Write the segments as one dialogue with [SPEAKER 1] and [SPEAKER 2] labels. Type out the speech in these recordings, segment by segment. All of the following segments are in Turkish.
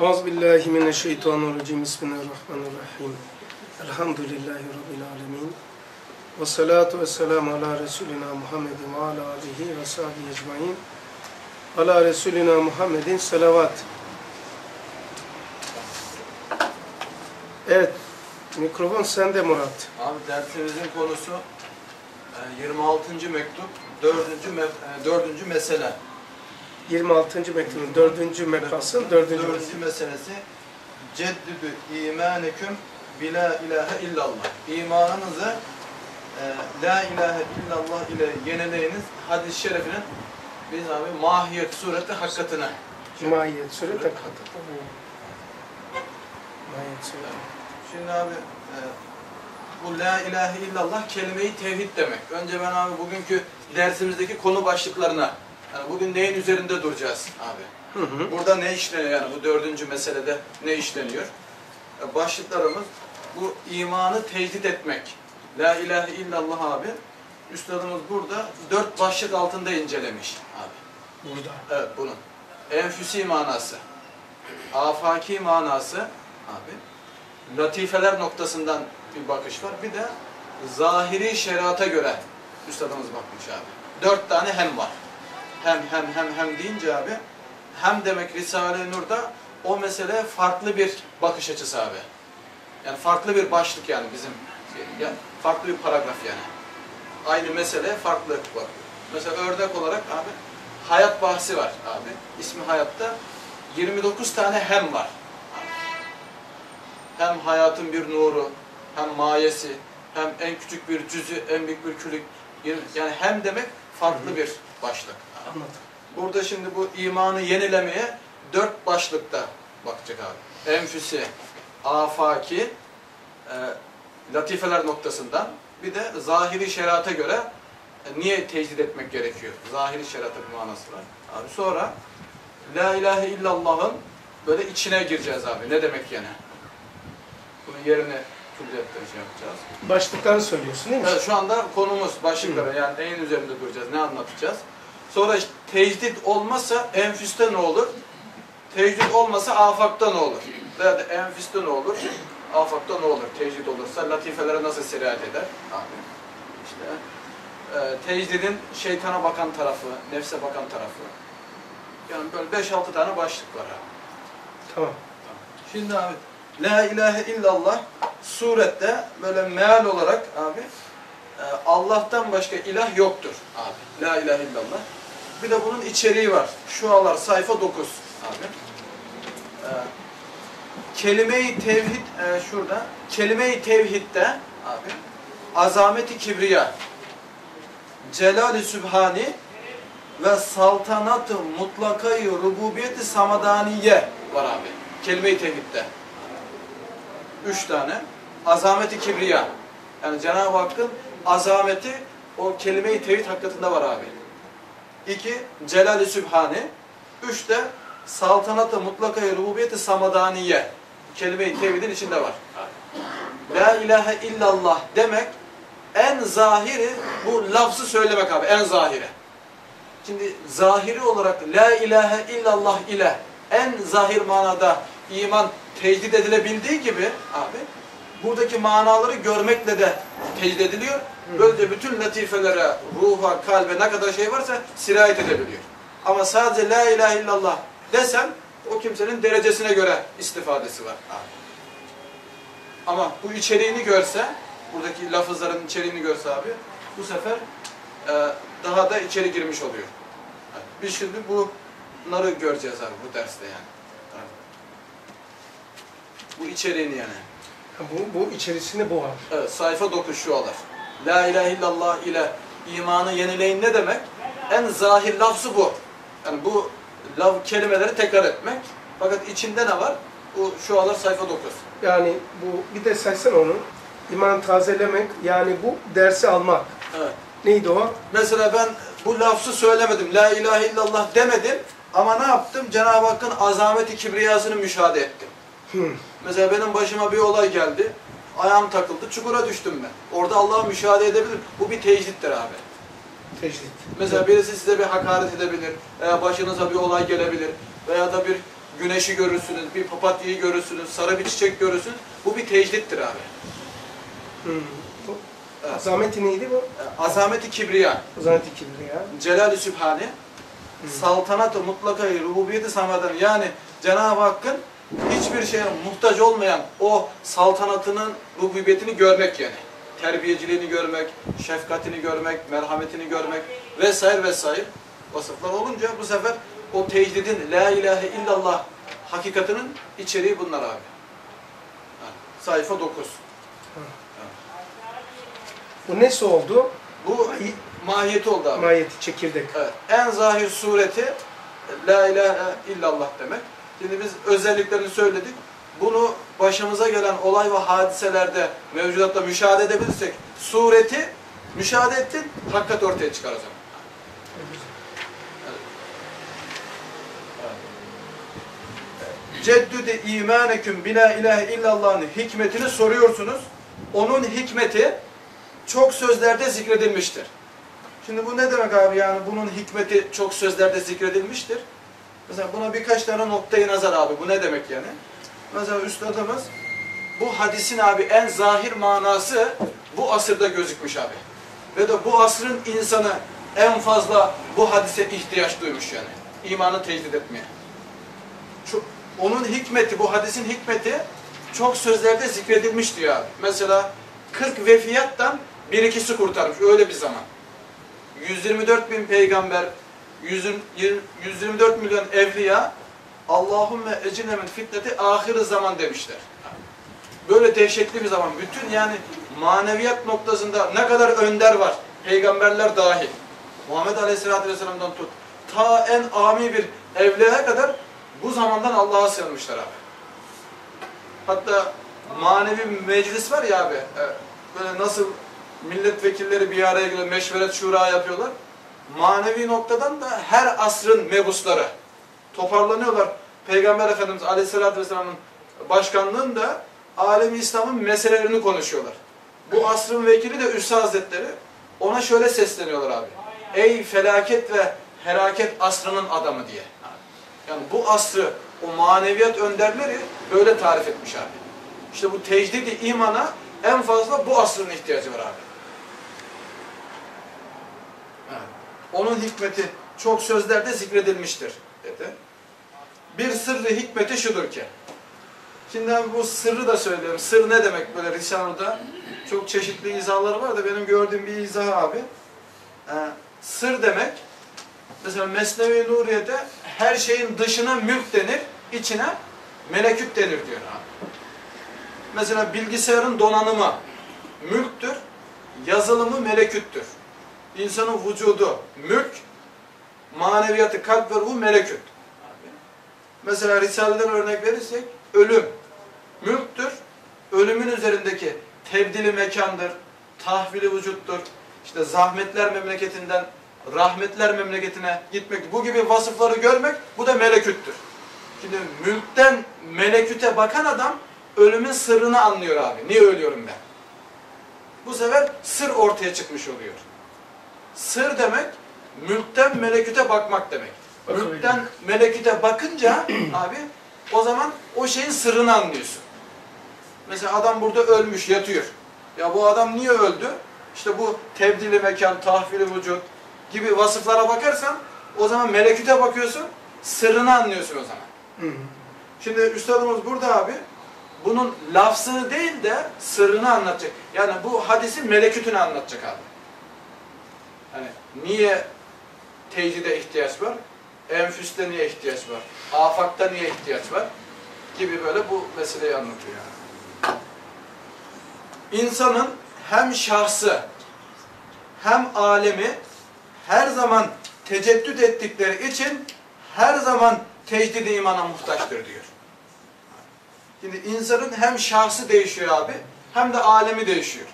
[SPEAKER 1] Euzubillahimineşşeytanirracim. Bismillahirrahmanirrahim. Elhamdülillahi Rabbil alemin. Ve salatu ve selamu ala Resulina Muhammedin ve ala alihi ve sahbihi ecmain. Ala Resulina Muhammedin selavat. Evet, mikrofon sende Murat.
[SPEAKER 2] Abi dersimizin konusu e, 26. mektup 4. Me, e, 4. mesele.
[SPEAKER 1] 26. mektubun 4. mekasın 4.
[SPEAKER 2] 4. meselesi Ceddüdü imaneküm bila ilahe illallah. İmanınızı e, la ilahe illallah ile yenileyiniz hadis-i şerifinin biz abi mahiyet sureti hakikatine.
[SPEAKER 1] Mahiyet suret Mahiyet suret.
[SPEAKER 2] Şimdi abi e, bu la ilahe illallah kelime-i tevhid demek. Önce ben abi bugünkü dersimizdeki konu başlıklarına yani bugün neyin üzerinde duracağız abi?
[SPEAKER 1] Hı hı.
[SPEAKER 2] Burada ne işleniyor yani bu dördüncü meselede ne işleniyor? E, Başlıklarımız bu imanı tecdit etmek. La ilahe illallah abi. Üstadımız burada dört başlık altında incelemiş abi.
[SPEAKER 1] Burada.
[SPEAKER 2] Evet bunun. Enfüsi manası. Afaki manası abi. Latifeler noktasından bir bakış var. Bir de zahiri şeriata göre üstadımız bakmış abi. Dört tane hem var. Hem hem hem hem deyince abi hem demek Risale-i Nur'da o mesele farklı bir bakış açısı abi. Yani farklı bir başlık yani bizim şey, yani farklı bir paragraf yani. Aynı mesele farklı bak. Mesela örnek olarak abi hayat bahsi var abi. İsmi hayatta 29 tane hem var. Hem hayatın bir nuru, hem mayesi, hem en küçük bir cüzü, en büyük bir külük. Yani hem demek farklı bir başlık.
[SPEAKER 1] Anladım.
[SPEAKER 2] Burada şimdi bu imanı yenilemeye dört başlıkta bakacak abi. Enfüsi, afaki, e, latifeler noktasından bir de zahiri şerata göre e, niye tecdid etmek gerekiyor? Zahiri şerata bir manası var. Abi sonra La ilahe illallah'ın böyle içine gireceğiz abi. Ne demek yani? Bunun yerine külliyetten şey yapacağız.
[SPEAKER 1] Başlıkları söylüyorsun değil mi?
[SPEAKER 2] Evet, şu anda konumuz başlıklara yani neyin üzerinde duracağız, ne anlatacağız. Sonra tecdit olmazsa enfüste ne olur? Tecdit olmasa afakta ne olur? Veya da enfüste ne olur? Afakta ne olur? Tecdit olursa latifelere nasıl sirayet eder? Abi. İşte e, tecdidin şeytana bakan tarafı, nefse bakan tarafı. Yani böyle 5-6 tane başlık var abi.
[SPEAKER 1] Tamam.
[SPEAKER 2] Şimdi abi La ilahe illallah surette böyle meal olarak abi e, Allah'tan başka ilah yoktur abi. La ilahe illallah. Bir de bunun içeriği var. Şualar sayfa 9 abi. E, kelime-i tevhid e, şurada. Kelime-i tevhidde abi azameti kibriya celal-i sübhani ve saltanat-ı mutlakayı rububiyeti samadaniye var abi. Kelime-i tevhidde. Üç tane. Azameti kibriya. Yani Cenab-ı Hakk'ın azameti o kelime-i tevhid hakikatinde var abi. İki, celal-i sübhani. Üç de saltanat-ı mutlakayı rububiyeti samadaniye. Kelime-i tevhidin içinde var. La ilahe illallah demek en zahiri bu lafzı söylemek abi. En zahiri. Şimdi zahiri olarak la ilahe illallah ile en zahir manada iman tecdid edilebildiği gibi abi buradaki manaları görmekle de tecdid ediliyor. Böylece bütün latifelere, ruha, kalbe ne kadar şey varsa sirayet edebiliyor. Ama sadece la ilahe illallah desem o kimsenin derecesine göre istifadesi var abi. Ama bu içeriğini görse, buradaki lafızların içeriğini görse abi bu sefer e, daha da içeri girmiş oluyor. Biz şimdi bunları göreceğiz abi bu derste yani. Bu içeriğini yani.
[SPEAKER 1] Bu, bu içerisinde bu var.
[SPEAKER 2] Evet, sayfa 9 şu alır. La ilahe illallah ile imanı yenileyin ne demek? En zahir lafzı bu. Yani bu lav kelimeleri tekrar etmek. Fakat içinde ne var? Bu şu alır sayfa 9.
[SPEAKER 1] Yani bu bir de saysan onu. İman tazelemek yani bu dersi almak.
[SPEAKER 2] Evet.
[SPEAKER 1] Neydi o?
[SPEAKER 2] Mesela ben bu lafzı söylemedim. La ilahe illallah demedim. Ama ne yaptım? Cenab-ı Hakk'ın azameti kibriyasını müşahede ettim.
[SPEAKER 1] Hı.
[SPEAKER 2] Mesela benim başıma bir olay geldi. Ayağım takıldı. Çukura düştüm ben. Orada Allah'ı müşahede edebilirim. Bu bir tecdittir abi.
[SPEAKER 1] Tecdit.
[SPEAKER 2] Mesela birisi size bir hakaret edebilir. Veya başınıza bir olay gelebilir. Veya da bir güneşi görürsünüz, bir papatyayı görürsünüz, sarı bir çiçek görürsünüz. Bu bir tecdittir abi.
[SPEAKER 1] Hmm.
[SPEAKER 2] Evet.
[SPEAKER 1] azameti neydi bu?
[SPEAKER 2] Azameti kibriya,
[SPEAKER 1] Azameti kibriya.
[SPEAKER 2] celal-i sübhane, saltanat-ı mutlakayı, rububiyeti samadan yani Cenab-ı Hakk'ın hiçbir şeye muhtaç olmayan o saltanatının rububiyetini görmek yani. Terbiyeciliğini görmek, şefkatini görmek, merhametini görmek vesaire vesaire vasıflar olunca bu sefer o tecdidin La ilahe illallah hakikatinin içeriği bunlar abi. Ha, Sayfa 9.
[SPEAKER 1] Bu nesi oldu?
[SPEAKER 2] Bu mahiyeti oldu abi.
[SPEAKER 1] Mahiyeti çekirdek.
[SPEAKER 2] Evet. En zahir sureti La ilahe illallah demek. Şimdi biz özelliklerini söyledik. Bunu başımıza gelen olay ve hadiselerde mevcudatta müşahede edebilirsek sureti müşahede ettin, hakikat ortaya çıkar o zaman. Ceddüde imaneküm bila ilahe illallah'ın hikmetini soruyorsunuz. Onun hikmeti çok sözlerde zikredilmiştir. Şimdi bu ne demek abi yani bunun hikmeti çok sözlerde zikredilmiştir. Mesela buna birkaç tane noktayı nazar abi. Bu ne demek yani? Mesela üstadımız bu hadisin abi en zahir manası bu asırda gözükmüş abi. Ve de bu asrın insanı en fazla bu hadise ihtiyaç duymuş yani. İmanı tecdid etmeye. Şu, onun hikmeti, bu hadisin hikmeti çok sözlerde zikredilmiş diyor abi. Mesela 40 vefiyattan bir ikisi kurtarmış öyle bir zaman. 124 bin peygamber, 124 milyon evliya Allahümme ecinemin fitneti ahir zaman demişler. Böyle dehşetli bir zaman. Bütün yani maneviyat noktasında ne kadar önder var. Peygamberler dahil. Muhammed Aleyhisselatü Vesselam'dan tut. Ta en ami bir evliya kadar bu zamandan Allah'a sığınmışlar abi. Hatta manevi meclis var ya abi. e, Böyle nasıl milletvekilleri bir araya geliyor, meşveret şura yapıyorlar. Manevi noktadan da her asrın mebusları toparlanıyorlar. Peygamber Efendimiz Aleyhisselatü Vesselam'ın başkanlığında alemi İslam'ın meselelerini konuşuyorlar. Bu asrın vekili de Üstad Hazretleri ona şöyle sesleniyorlar abi. Ey felaket ve helaket asrının adamı diye. Yani bu asrı, o maneviyat önderleri böyle tarif etmiş abi. İşte bu tecdidi imana en fazla bu asrın ihtiyacı var abi. Evet. Onun hikmeti çok sözlerde zikredilmiştir dedi. Bir sırrı hikmeti şudur ki. Şimdi abi bu sırrı da söyleyeyim. Sır ne demek böyle Risale'de? Çok çeşitli izahları var da benim gördüğüm bir izah abi. Ee, sır demek mesela Mesnevi Nuriye'de her şeyin dışına mülk denir, içine meleküt denir diyor abi. Mesela bilgisayarın donanımı mülktür, yazılımı meleküttür. İnsanın vücudu mülk, maneviyatı kalp ve ruhu meleküt. Mesela Risale'den örnek verirsek ölüm mülktür. Ölümün üzerindeki tebdili mekandır, tahvili vücuttur. İşte zahmetler memleketinden rahmetler memleketine gitmek, bu gibi vasıfları görmek, bu da meleküttür. Şimdi mülkten meleküte bakan adam ölümün sırrını anlıyor abi. Niye ölüyorum ben? Bu sefer sır ortaya çıkmış oluyor. Sır demek, mülkten meleküte bakmak demek.
[SPEAKER 1] Bakabilirim.
[SPEAKER 2] Mülkten meleküte bakınca abi o zaman o şeyin sırrını anlıyorsun. Mesela adam burada ölmüş, yatıyor. Ya bu adam niye öldü? İşte bu tebdili mekan, tahvili vücut gibi vasıflara bakarsan o zaman meleküte bakıyorsun, sırrını anlıyorsun o zaman.
[SPEAKER 1] Hı.
[SPEAKER 2] Şimdi üstadımız burada abi bunun lafzını değil de sırrını anlatacak. Yani bu hadisin melekütünü anlatacak abi. Hani niye tecide ihtiyaç var? Enfüste niye ihtiyaç var? Afakta niye ihtiyaç var? Gibi böyle bu meseleyi anlatıyor. İnsanın hem şahsı hem alemi her zaman teceddüt ettikleri için her zaman tecdid imana muhtaçtır diyor. Şimdi insanın hem şahsı değişiyor abi hem de alemi değişiyor.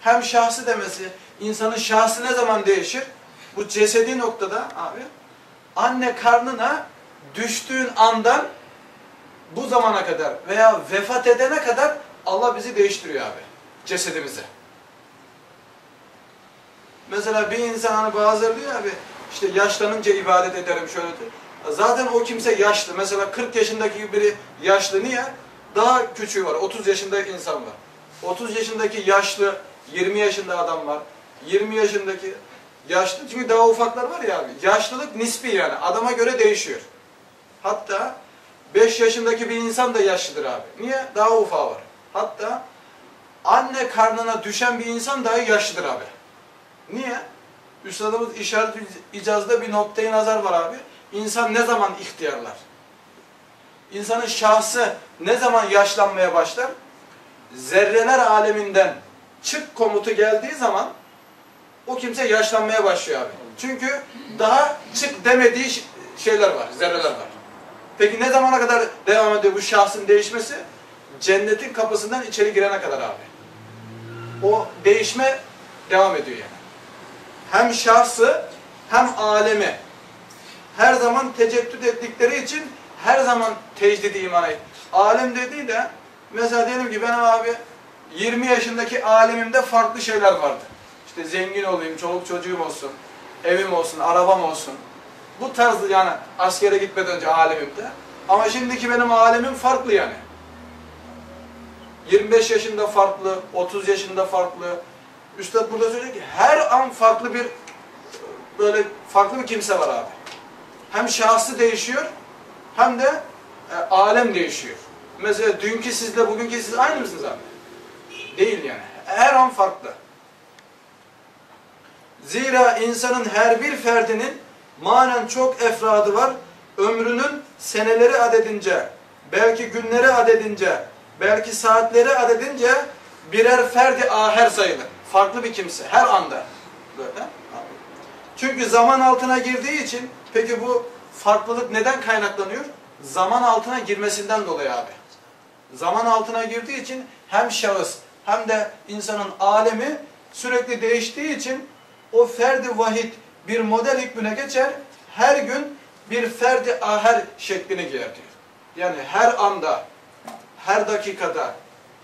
[SPEAKER 2] Hem şahsı demesi, insanın şahsı ne zaman değişir? Bu cesedi noktada abi anne karnına düştüğün andan bu zamana kadar veya vefat edene kadar Allah bizi değiştiriyor abi. Cesedimizi. Mesela bir insan hani bazıları abi işte yaşlanınca ibadet ederim şöyle diyor. Zaten o kimse yaşlı. Mesela 40 yaşındaki biri yaşlı. Niye? Daha küçüğü var. 30 yaşında insan var. 30 yaşındaki yaşlı, 20 yaşında adam var. 20 yaşındaki yaşlı. Çünkü daha ufaklar var ya abi. Yaşlılık nispi yani. Adama göre değişiyor. Hatta 5 yaşındaki bir insan da yaşlıdır abi. Niye? Daha ufağı var. Hatta anne karnına düşen bir insan daha yaşlıdır abi. Niye? Üstadımız işaret icazda bir noktayı nazar var abi. İnsan ne zaman ihtiyarlar? İnsanın şahsı ne zaman yaşlanmaya başlar? Zerreler aleminden çık komutu geldiği zaman o kimse yaşlanmaya başlıyor abi. Çünkü daha çık demediği şeyler var, zerreler var. Peki ne zamana kadar devam ediyor bu şahsın değişmesi? Cennetin kapısından içeri girene kadar abi. O değişme devam ediyor yani. Hem şahsı hem alemi her zaman teceddüt ettikleri için her zaman tecdidi imana Alem dediği de mesela diyelim ki benim abi 20 yaşındaki alemimde farklı şeyler vardı. İşte zengin olayım, çoluk çocuğum olsun, evim olsun, arabam olsun. Bu tarzı yani askere gitmeden önce alemimde. Ama şimdiki benim alemim farklı yani. 25 yaşında farklı, 30 yaşında farklı. Üstad burada söylüyor ki her an farklı bir böyle farklı bir kimse var abi. Hem şahsı değişiyor hem de e, alem değişiyor. Mesela dünkü sizle bugünkü siz aynı mısınız abi? Değil yani. Her an farklı. Zira insanın her bir ferdinin manen çok efradı var. Ömrünün seneleri adedince, belki günleri adedince, belki saatleri adedince birer ferdi aher sayılır. Farklı bir kimse her anda. Böyle. Çünkü zaman altına girdiği için peki bu farklılık neden kaynaklanıyor? Zaman altına girmesinden dolayı abi. Zaman altına girdiği için hem şahıs hem de insanın alemi sürekli değiştiği için o ferdi vahid bir model hükmüne geçer. Her gün bir ferdi aher şeklini giyer diyor. Yani her anda, her dakikada,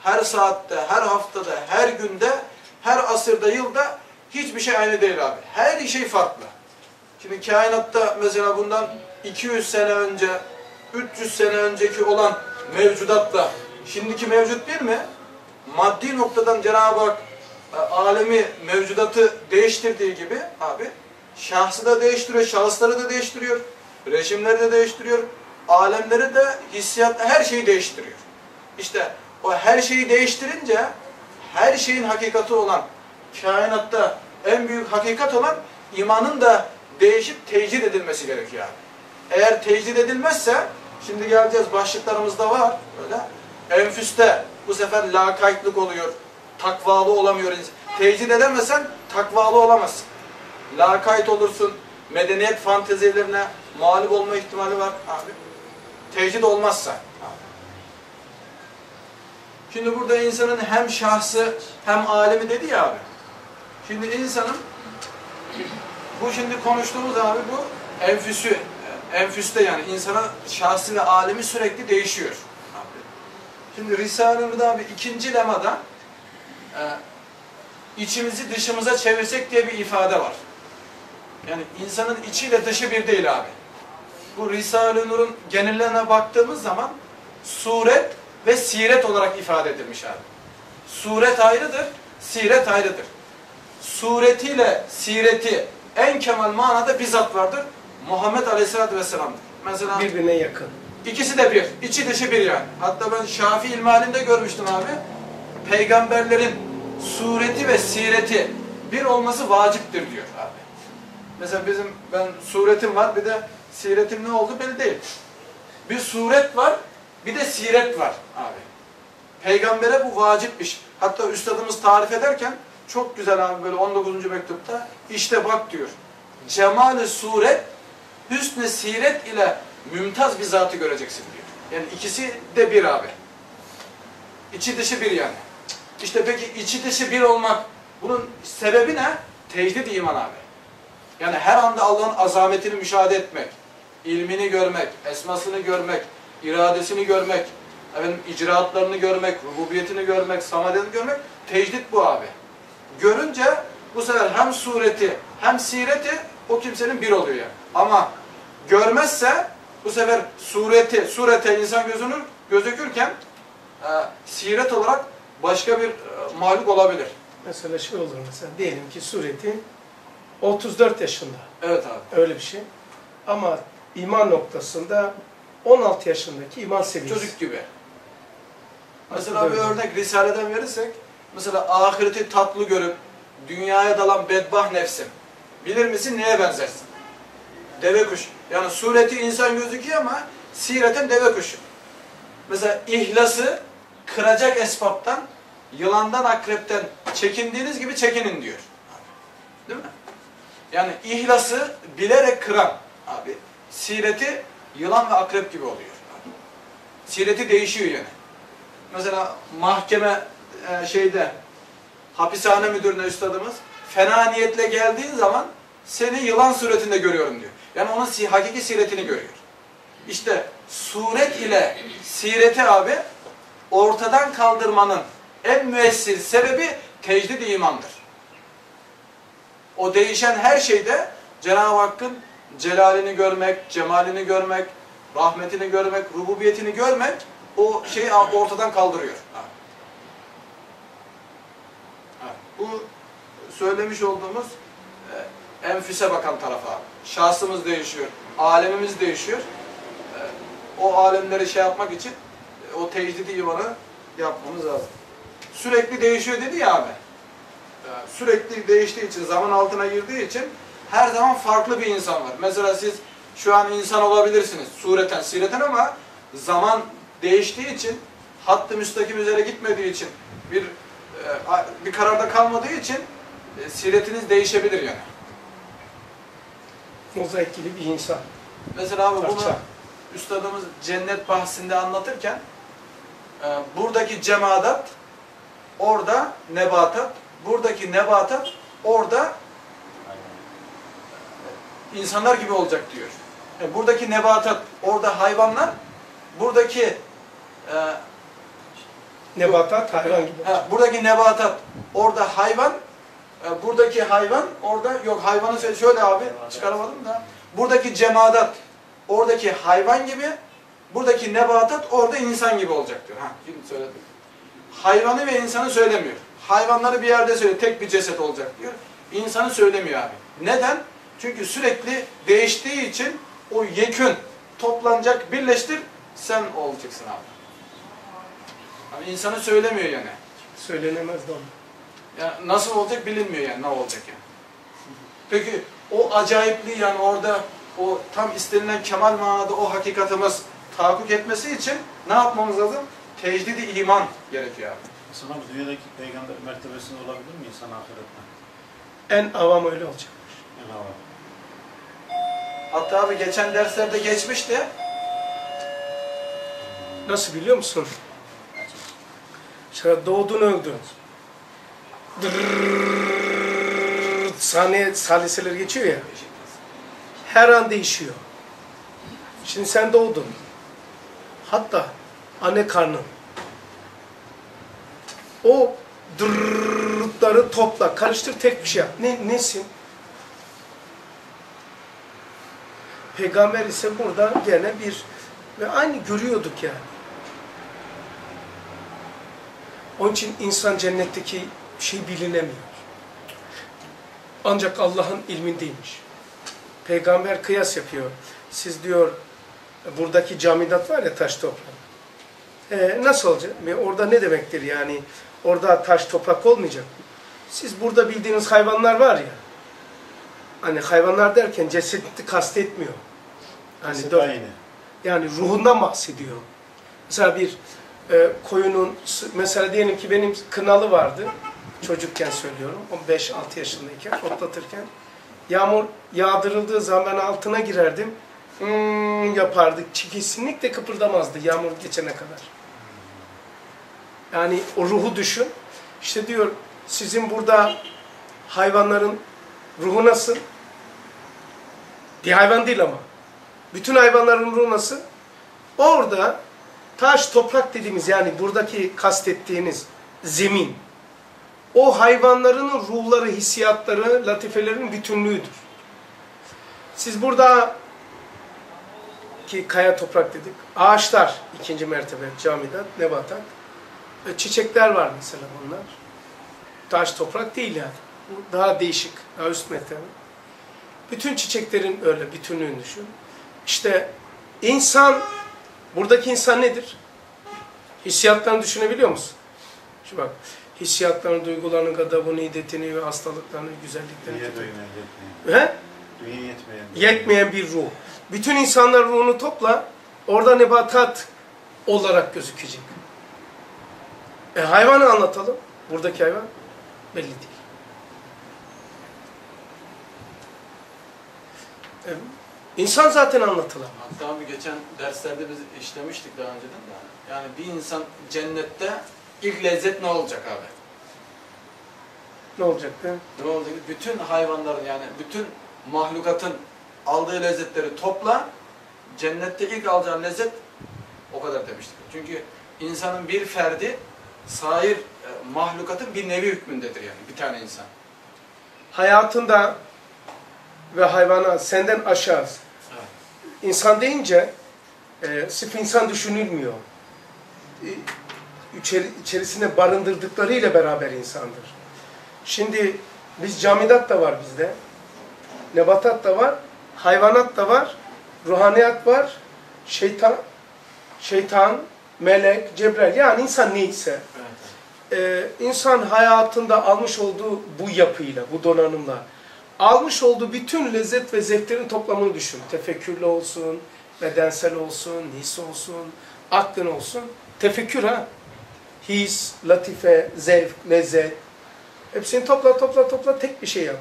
[SPEAKER 2] her saatte, her haftada, her günde, her asırda, yılda hiçbir şey aynı değil abi. Her şey farklı. Şimdi kainatta mesela bundan 200 sene önce, 300 sene önceki olan mevcudatla şimdiki mevcut bir mi? Maddi noktadan Cenab-ı Hak alemi, mevcudatı değiştirdiği gibi abi şahsı da değiştiriyor, şahısları da değiştiriyor, rejimleri de değiştiriyor, alemleri de hissiyat, her şeyi değiştiriyor. İşte o her şeyi değiştirince her şeyin hakikati olan kainatta en büyük hakikat olan imanın da değişip tecrid edilmesi gerekiyor abi. Eğer tecrid edilmezse, şimdi geleceğiz başlıklarımızda var öyle. Enfüste bu sefer lakaytlık oluyor, takvalı olamıyor insan. Tecrid edemezsen takvalı olamazsın. Lakayt olursun, medeniyet fantezilerine mağlup olma ihtimali var abi. Tecrid olmazsa. Abi. Şimdi burada insanın hem şahsı hem alemi dedi ya abi. Şimdi insanın bu şimdi konuştuğumuz abi bu enfüsü, enfüste yani insana şahsı ve alemi sürekli değişiyor. Şimdi Risale-i abi ikinci lemada içimizi dışımıza çevirsek diye bir ifade var. Yani insanın içiyle dışı bir değil abi. Bu Risale-i Nur'un genellerine baktığımız zaman suret ve siret olarak ifade edilmiş abi. Suret ayrıdır, siret ayrıdır. Suretiyle sireti en kemal manada bizzat vardır. Muhammed Aleyhisselatü Vesselam'dır. Mesela
[SPEAKER 1] Birbirine yakın.
[SPEAKER 2] ikisi de bir, içi dışı bir yani. Hatta ben Şafii ilmihalinde görmüştüm abi. Peygamberlerin sureti ve sireti bir olması vaciptir diyor abi. Mesela bizim ben suretim var bir de siretim ne oldu belli değil. Bir suret var bir de siret var abi. Peygambere bu vacipmiş. Hatta üstadımız tarif ederken çok güzel abi böyle 19. mektupta işte bak diyor. Cemal-i suret hüsnü siret ile mümtaz bir zatı göreceksin diyor. Yani ikisi de bir abi. İçi dışı bir yani. İşte peki içi dışı bir olmak bunun sebebi ne? Tecdid iman abi. Yani her anda Allah'ın azametini müşahede etmek, ilmini görmek, esmasını görmek, iradesini görmek, efendim, icraatlarını görmek, rububiyetini görmek, samadetini görmek, tecdid bu abi. Görünce bu sefer hem sureti hem sireti o kimsenin bir oluyor yani. Ama görmezse bu sefer sureti, surete insan gözünün gözükürken e, siret olarak başka bir e, mahluk olabilir.
[SPEAKER 1] Mesela şey olur mesela diyelim ki sureti 34 yaşında.
[SPEAKER 2] Evet abi.
[SPEAKER 1] Öyle bir şey. Ama iman noktasında 16 yaşındaki iman seviyesi.
[SPEAKER 2] Çocuk gibi. Mesela bir örnek Risale'den verirsek, mesela ahireti tatlı görüp dünyaya dalan bedbah nefsim. Bilir misin neye benzersin? Deve kuş. Yani sureti insan gözüküyor ama sireten deve kuşu. Mesela ihlası kıracak esbaptan, yılandan, akrepten çekindiğiniz gibi çekinin diyor. Değil mi? Yani ihlası bilerek kıran abi. Sireti yılan ve akrep gibi oluyor. Sireti değişiyor yani. Mesela mahkeme e, şeyde hapishane müdürüne üstadımız fena niyetle geldiğin zaman seni yılan suretinde görüyorum diyor. Yani onun si hakiki siretini görüyor. İşte suret ile sireti abi ortadan kaldırmanın en müessir sebebi tecdid imandır. O değişen her şeyde Cenab-ı Hakk'ın celalini görmek, cemalini görmek, rahmetini görmek, rububiyetini görmek o şeyi ortadan kaldırıyor. Bu söylemiş olduğumuz e, enfüse bakan tarafa. Şahsımız değişiyor, alemimiz değişiyor. E, o alemleri şey yapmak için e, o tecdidi imanı yapmamız lazım. Sürekli değişiyor dedi ya abi. E, sürekli değiştiği için, zaman altına girdiği için her zaman farklı bir insan var. Mesela siz şu an insan olabilirsiniz sureten, sireten ama zaman değiştiği için, hattı müstakim üzere gitmediği için, bir e, bir kararda kalmadığı için e, siretiniz değişebilir yani.
[SPEAKER 1] Mozaikli bir insan.
[SPEAKER 2] Mesela abi bunu
[SPEAKER 1] Parça.
[SPEAKER 2] üstadımız cennet bahsinde anlatırken e, buradaki cemaat orada nebatat, buradaki nebatat orada insanlar gibi olacak diyor. Yani buradaki nebatat orada hayvanlar, buradaki e,
[SPEAKER 1] Nebatat hayvan gibi.
[SPEAKER 2] Ha, buradaki nebatat orada hayvan, e, buradaki hayvan orada yok hayvanı şöyle, şöyle abi çıkaramadım da buradaki cemaat oradaki hayvan gibi buradaki nebatat orada insan gibi olacak diyor. Ha, şimdi söyledim. Hayvanı ve insanı söylemiyor. Hayvanları bir yerde söylüyor. Tek bir ceset olacak diyor. İnsanı söylemiyor abi. Neden? Çünkü sürekli değiştiği için o yekün toplanacak, birleştir sen olacaksın abi. Abi insanı söylemiyor yani.
[SPEAKER 1] Söylenemez de onu.
[SPEAKER 2] Yani nasıl olacak bilinmiyor yani ne olacak yani. Peki o acayipliği yani orada o tam istenilen kemal manada o hakikatimiz tahakkuk etmesi için ne yapmamız lazım? Tecdidi iman gerekiyor abi.
[SPEAKER 3] Mesela bu dünyadaki peygamber mertebesinde olabilir mi insan ahiretten?
[SPEAKER 1] En avam öyle olacak.
[SPEAKER 3] En hava.
[SPEAKER 2] Hatta abi geçen derslerde geçmişti.
[SPEAKER 1] Nasıl biliyor musun? Şöyle doğdun öldün. Dırrrr, saniye saliseler geçiyor ya. Her an değişiyor. Şimdi sen doğdun. Hatta anne karnın. O dırrrrları topla, karıştır tek bir şey. Ne, nesin? Peygamber ise burada gene bir ve aynı görüyorduk yani. Onun için insan cennetteki şey bilinemiyor. Ancak Allah'ın ilmindeymiş. Peygamber kıyas yapıyor. Siz diyor buradaki camidat var ya taş toprak. Nasıl olacak? Orada ne demektir yani? Orada taş toprak olmayacak. Siz burada bildiğiniz hayvanlar var ya. Hani hayvanlar derken cesedi kastetmiyor. Hani
[SPEAKER 3] Ceset aynı.
[SPEAKER 1] yani ruhundan bahsediyor. Mesela bir e, koyunun, mesela diyelim ki benim kınalı vardı, çocukken söylüyorum, 5-6 yaşındayken, otlatırken. Yağmur yağdırıldığı zaman ben altına girerdim, hmm, yapardık, kesinlikle kıpırdamazdı yağmur geçene kadar. Yani o ruhu düşün. İşte diyor, sizin burada hayvanların ruhu nasıl? Bir hayvan değil ama. Bütün hayvanların ruhu nasıl? Orada taş, toprak dediğimiz yani buradaki kastettiğiniz zemin, o hayvanların ruhları, hissiyatları, latifelerinin bütünlüğüdür. Siz burada ki kaya toprak dedik. Ağaçlar ikinci mertebe camide nebatat. E, çiçekler var mesela bunlar. Taş toprak değil yani. Daha değişik, daha üst mertebe. Bütün çiçeklerin öyle bütünlüğünü düşün. İşte insan, buradaki insan nedir? Hissiyatlarını düşünebiliyor musun? Şu bak, hissiyatlarını, duygularını, gadabını, iddetini ve hastalıklarını, güzelliklerini. Kötü-
[SPEAKER 3] doymayan, yetmeyen.
[SPEAKER 1] He?
[SPEAKER 3] Dünya yetmeyen.
[SPEAKER 1] Yetmeyen bir ruh. Bütün insanlar ruhunu topla, orada nebatat olarak gözükecek. E hayvanı anlatalım. Buradaki hayvan belli değil. E, insan zaten anlatılamaz.
[SPEAKER 2] Hatta abi geçen derslerde biz işlemiştik daha önceden de. Yani bir insan cennette ilk lezzet ne olacak abi?
[SPEAKER 1] Ne olacak değil mi?
[SPEAKER 2] Ne olacak? Bütün hayvanların yani bütün mahlukatın aldığı lezzetleri topla. Cennette ilk alacağın lezzet o kadar demiştik. Çünkü insanın bir ferdi sair e, mahlukatın bir nevi hükmündedir yani bir tane insan.
[SPEAKER 1] Hayatında ve hayvana senden aşağı.
[SPEAKER 2] Evet.
[SPEAKER 1] İnsan deyince e, sırf insan düşünülmüyor. E, içeri, içerisine barındırdıklarıyla beraber insandır. Şimdi biz camidat da var bizde. Nebatat da var. Hayvanat da var. Ruhaniyat var. Şeytan, şeytan, melek, Cebrail yani insan neyse.
[SPEAKER 2] Evet.
[SPEAKER 1] Ee, insan hayatında almış olduğu bu yapıyla, bu donanımla almış olduğu bütün lezzet ve zevklerin toplamını düşün. Tefekkürlü olsun, bedensel olsun, his olsun, aklın olsun. Tefekkür ha. His, latife, zevk, lezzet. Hepsini topla topla topla tek bir şey yap.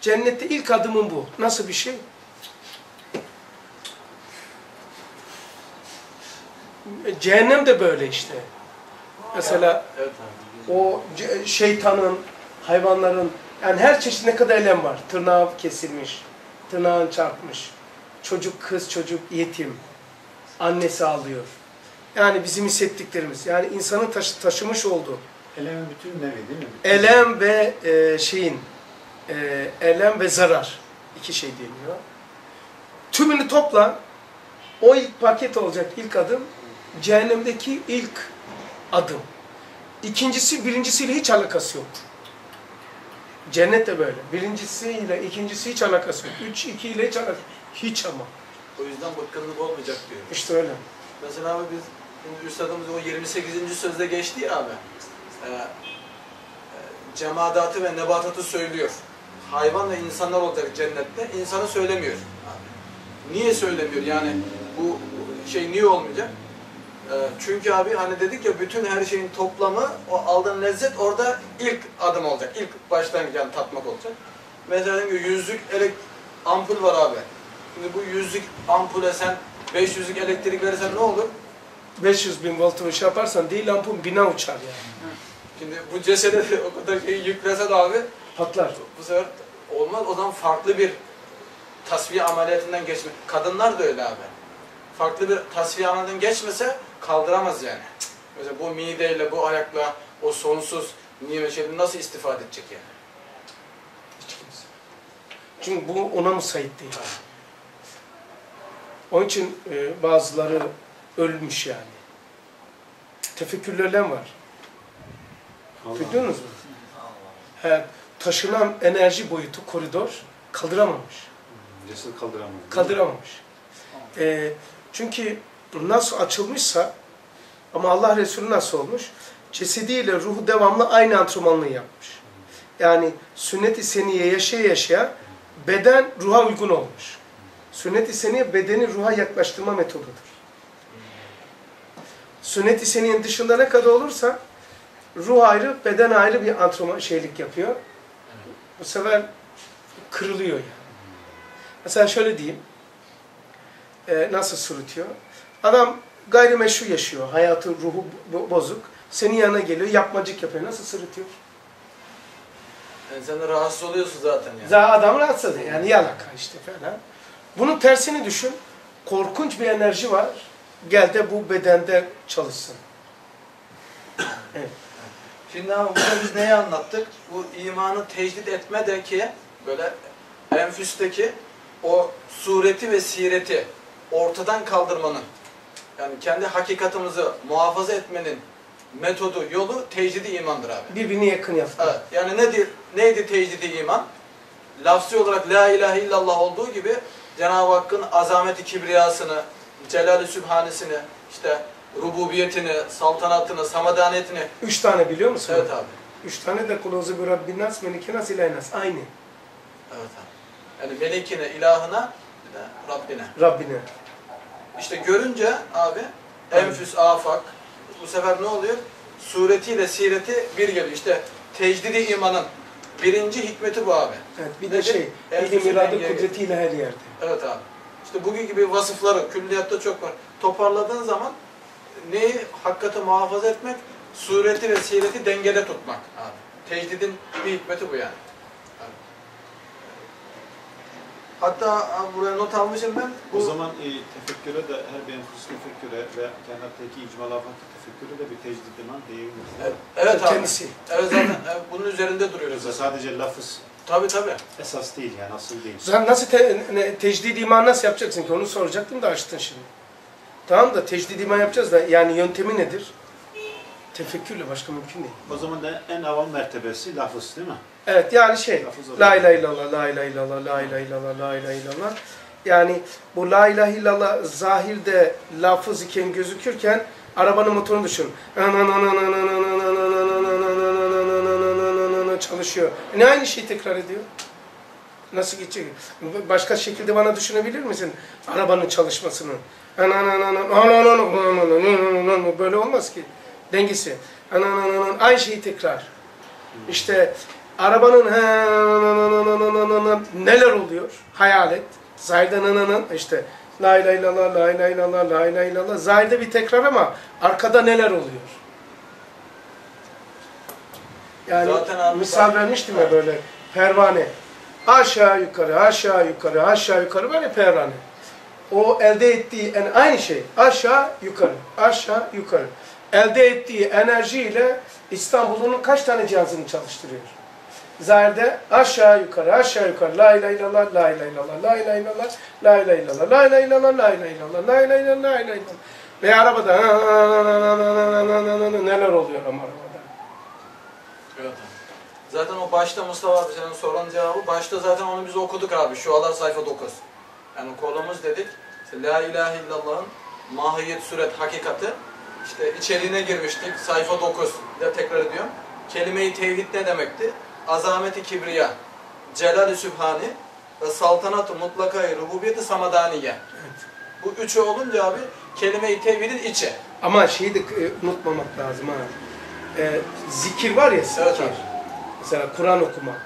[SPEAKER 1] Cennette ilk adımın bu. Nasıl bir şey? E, Cehennem de böyle işte. Mesela
[SPEAKER 2] Evet abi.
[SPEAKER 1] O şeytanın, hayvanların, yani her çeşit ne kadar elem var. Tırnağı kesilmiş, tırnağın çarpmış. Çocuk kız, çocuk yetim. Annesi ağlıyor. Yani bizim hissettiklerimiz. Yani insanın taşı- taşımış olduğu
[SPEAKER 3] Elemin bütün nevi değil mi?
[SPEAKER 1] Elem ve e, şeyin, e, elem ve zarar. iki şey deniyor. Tümünü topla, o ilk paket olacak ilk adım, cehennemdeki ilk adım. İkincisi birincisiyle hiç alakası yok. Cennet de böyle. Birincisiyle ikincisi hiç alakası yok. Üç, iki ile hiç alakası Hiç ama.
[SPEAKER 2] O yüzden bıkkınlık olmayacak diyor.
[SPEAKER 1] İşte öyle.
[SPEAKER 2] Mesela abi biz şimdi üstadımız o 28. sözde geçti ya abi. Ee, e, cemadatı ve nebatatı söylüyor. Hayvan ve insanlar olacak cennette. İnsanı söylemiyor. Abi. Niye söylemiyor? Yani bu şey niye olmayacak? Ee, çünkü abi hani dedik ya bütün her şeyin toplamı o aldığın lezzet orada ilk adım olacak. İlk başlangıç yani tatmak olacak. Mesela ki yüzlük elek ampul var abi. Şimdi bu yüzlük ampule sen 500'lük elektrik verirsen ne olur?
[SPEAKER 1] 500 bin voltunu şey yaparsan değil lampun bina uçar yani.
[SPEAKER 2] Şimdi bu cesede de o kadar şeyi yüklesen abi
[SPEAKER 1] Patlar.
[SPEAKER 2] bu sefer olmaz. O zaman farklı bir tasfiye ameliyatından geçme. Kadınlar da öyle abi. Farklı bir tasfiye ameliyatından geçmese kaldıramaz yani. Mesela bu mideyle, bu ayakla, o sonsuz nimet şeyden nasıl istifade edecek yani?
[SPEAKER 1] Hiç kimse. Çünkü bu ona müsait değil. Onun için e, bazıları ölmüş yani. Tefekkürlerden var. Duydunuz mu? He, taşınan enerji boyutu koridor kaldıramamış.
[SPEAKER 3] Ceset kaldıramaz.
[SPEAKER 1] Kaldıramamış. E, çünkü nasıl açılmışsa ama Allah Resulü nasıl olmuş? Cesediyle ruhu devamlı aynı antrenmanlığı yapmış. Yani sünnet-i seniye yaşaya yaşaya beden ruha uygun olmuş. Sünnet-i seniye bedeni ruha yaklaştırma metodudur. Sünnet-i seniyenin dışında ne kadar olursa ruh ayrı, beden ayrı bir antrenman şeylik yapıyor. Bu sefer kırılıyor yani. Mesela şöyle diyeyim. Ee, nasıl sürütüyor? Adam gayrimeşru yaşıyor. Hayatı, ruhu bo- bozuk. Senin yanına geliyor, yapmacık yapıyor. Nasıl sırıtıyor?
[SPEAKER 2] yani sen de rahatsız oluyorsun zaten yani.
[SPEAKER 1] Zaten adam rahatsız ediyor. Yani yalaka işte falan. Bunun tersini düşün. Korkunç bir enerji var. Gel de bu bedende çalışsın. Evet.
[SPEAKER 2] Şimdi abi burada biz neyi anlattık? Bu imanı tecdit etmedeki böyle enfüsteki o sureti ve sireti ortadan kaldırmanın yani kendi hakikatimizi muhafaza etmenin metodu, yolu tecdidi imandır abi.
[SPEAKER 1] Birbirini yakın yaptı.
[SPEAKER 2] Evet. Yani nedir, neydi tecdidi iman? Lafzi olarak la ilahe illallah olduğu gibi Cenab-ı Hakk'ın azameti kibriyasını, celali sübhanesini, işte rububiyetini, saltanatını, samadaniyetini
[SPEAKER 1] Üç tane biliyor musun?
[SPEAKER 2] Evet abi.
[SPEAKER 1] Üç tane de kuluzu bir Rabbin nas, melike nas, ilahi nas. Aynı.
[SPEAKER 2] Evet abi. Yani melikine, ilahına, bir de Rabbine.
[SPEAKER 1] Rabbine.
[SPEAKER 2] İşte görünce abi enfüs afak bu sefer ne oluyor? Suretiyle sireti bir geliyor. İşte tecdidi imanın birinci hikmeti bu abi.
[SPEAKER 1] Evet, bir de
[SPEAKER 2] Nedir?
[SPEAKER 1] şey, ilim, irade, kudretiyle her yerde.
[SPEAKER 2] Evet abi. İşte bugün gibi vasıfları külliyatta çok var. Toparladığın zaman neyi hakikati muhafaza etmek? Sureti ve sireti dengede tutmak abi. Tecdidin bir hikmeti bu yani. Abi. Hatta buraya not almışım ben. Bu
[SPEAKER 3] O zaman e, tefekküre de her bir enfüs tefekküre ve kainattaki icmal afak tefekküre de bir tecdid iman diyebiliriz.
[SPEAKER 2] Evet, evet abi.
[SPEAKER 1] Kendisi.
[SPEAKER 2] Evet zaten evet, bunun üzerinde duruyoruz zaten.
[SPEAKER 3] sadece lafız
[SPEAKER 2] Tabii tabii.
[SPEAKER 3] esas değil yani asıl değil.
[SPEAKER 1] Sen nasıl te, ne, tecdid iman nasıl yapacaksın ki? Onu soracaktım da açtın şimdi. Tamam da tecdid iman yapacağız da yani yöntemi nedir? Tefekkürle başka mümkün değil.
[SPEAKER 3] O zaman da en avam mertebesi lafız değil mi?
[SPEAKER 1] Evet yani şey, la ilahe illallah, la ilahe illallah, la ilahe illallah, la ilahe illallah. Yani bu la ilahe illallah zahirde lafız iken gözükürken arabanın motorunu düşün. çalışıyor. Ne aynı şeyi tekrar ediyor? Nasıl geçecek? Başka şekilde bana düşünebilir misin arabanın çalışmasını? Böyle olmaz ki. Dengesi. Aynı şeyi tekrar. İşte arabanın neler oluyor? Hayal et. Zahirde nananın işte la ilahe illallah, la ilahe illallah, la ilahe illallah. Zahirde bir tekrar ama arkada neler oluyor? Yani
[SPEAKER 2] Zaten
[SPEAKER 1] misal vermiştim ya böyle pervane. Aşağı yukarı, aşağı yukarı, aşağı yukarı böyle pervane. O elde ettiği en aynı şey. Aşağı yukarı, aşağı yukarı. Elde ettiği enerjiyle İstanbul'un kaç tane cihazını çalıştırıyor? Zahirde aşağı yukarı, aşağı yukarı. La ilahe illallah, la ilahe illallah, la ilahe illallah, la ilahe illallah, la ilahe illallah, la ilahe illallah, la ilahe illallah, la ilahe illallah. Ve arabada neler oluyor ama arabada.
[SPEAKER 2] Zaten o başta Mustafa abi senin sorun cevabı. Başta zaten onu biz okuduk abi. Şu alar sayfa 9. Yani konumuz dedik. La ilahe illallah'ın mahiyet, suret, hakikati. İşte içeriğine girmiştik. Sayfa 9. Bir de tekrar ediyorum. Kelime-i tevhid ne demekti? Azameti kibriya, celal-i sübhani ve saltanat-ı mutlakayı rububiyeti samadaniye. Bu üçü olunca abi kelime-i tevhidin içi.
[SPEAKER 1] Ama şeyi de e, unutmamak lazım ha. E, zikir var ya zikir.
[SPEAKER 2] Evet abi.
[SPEAKER 1] Mesela Kur'an okumak.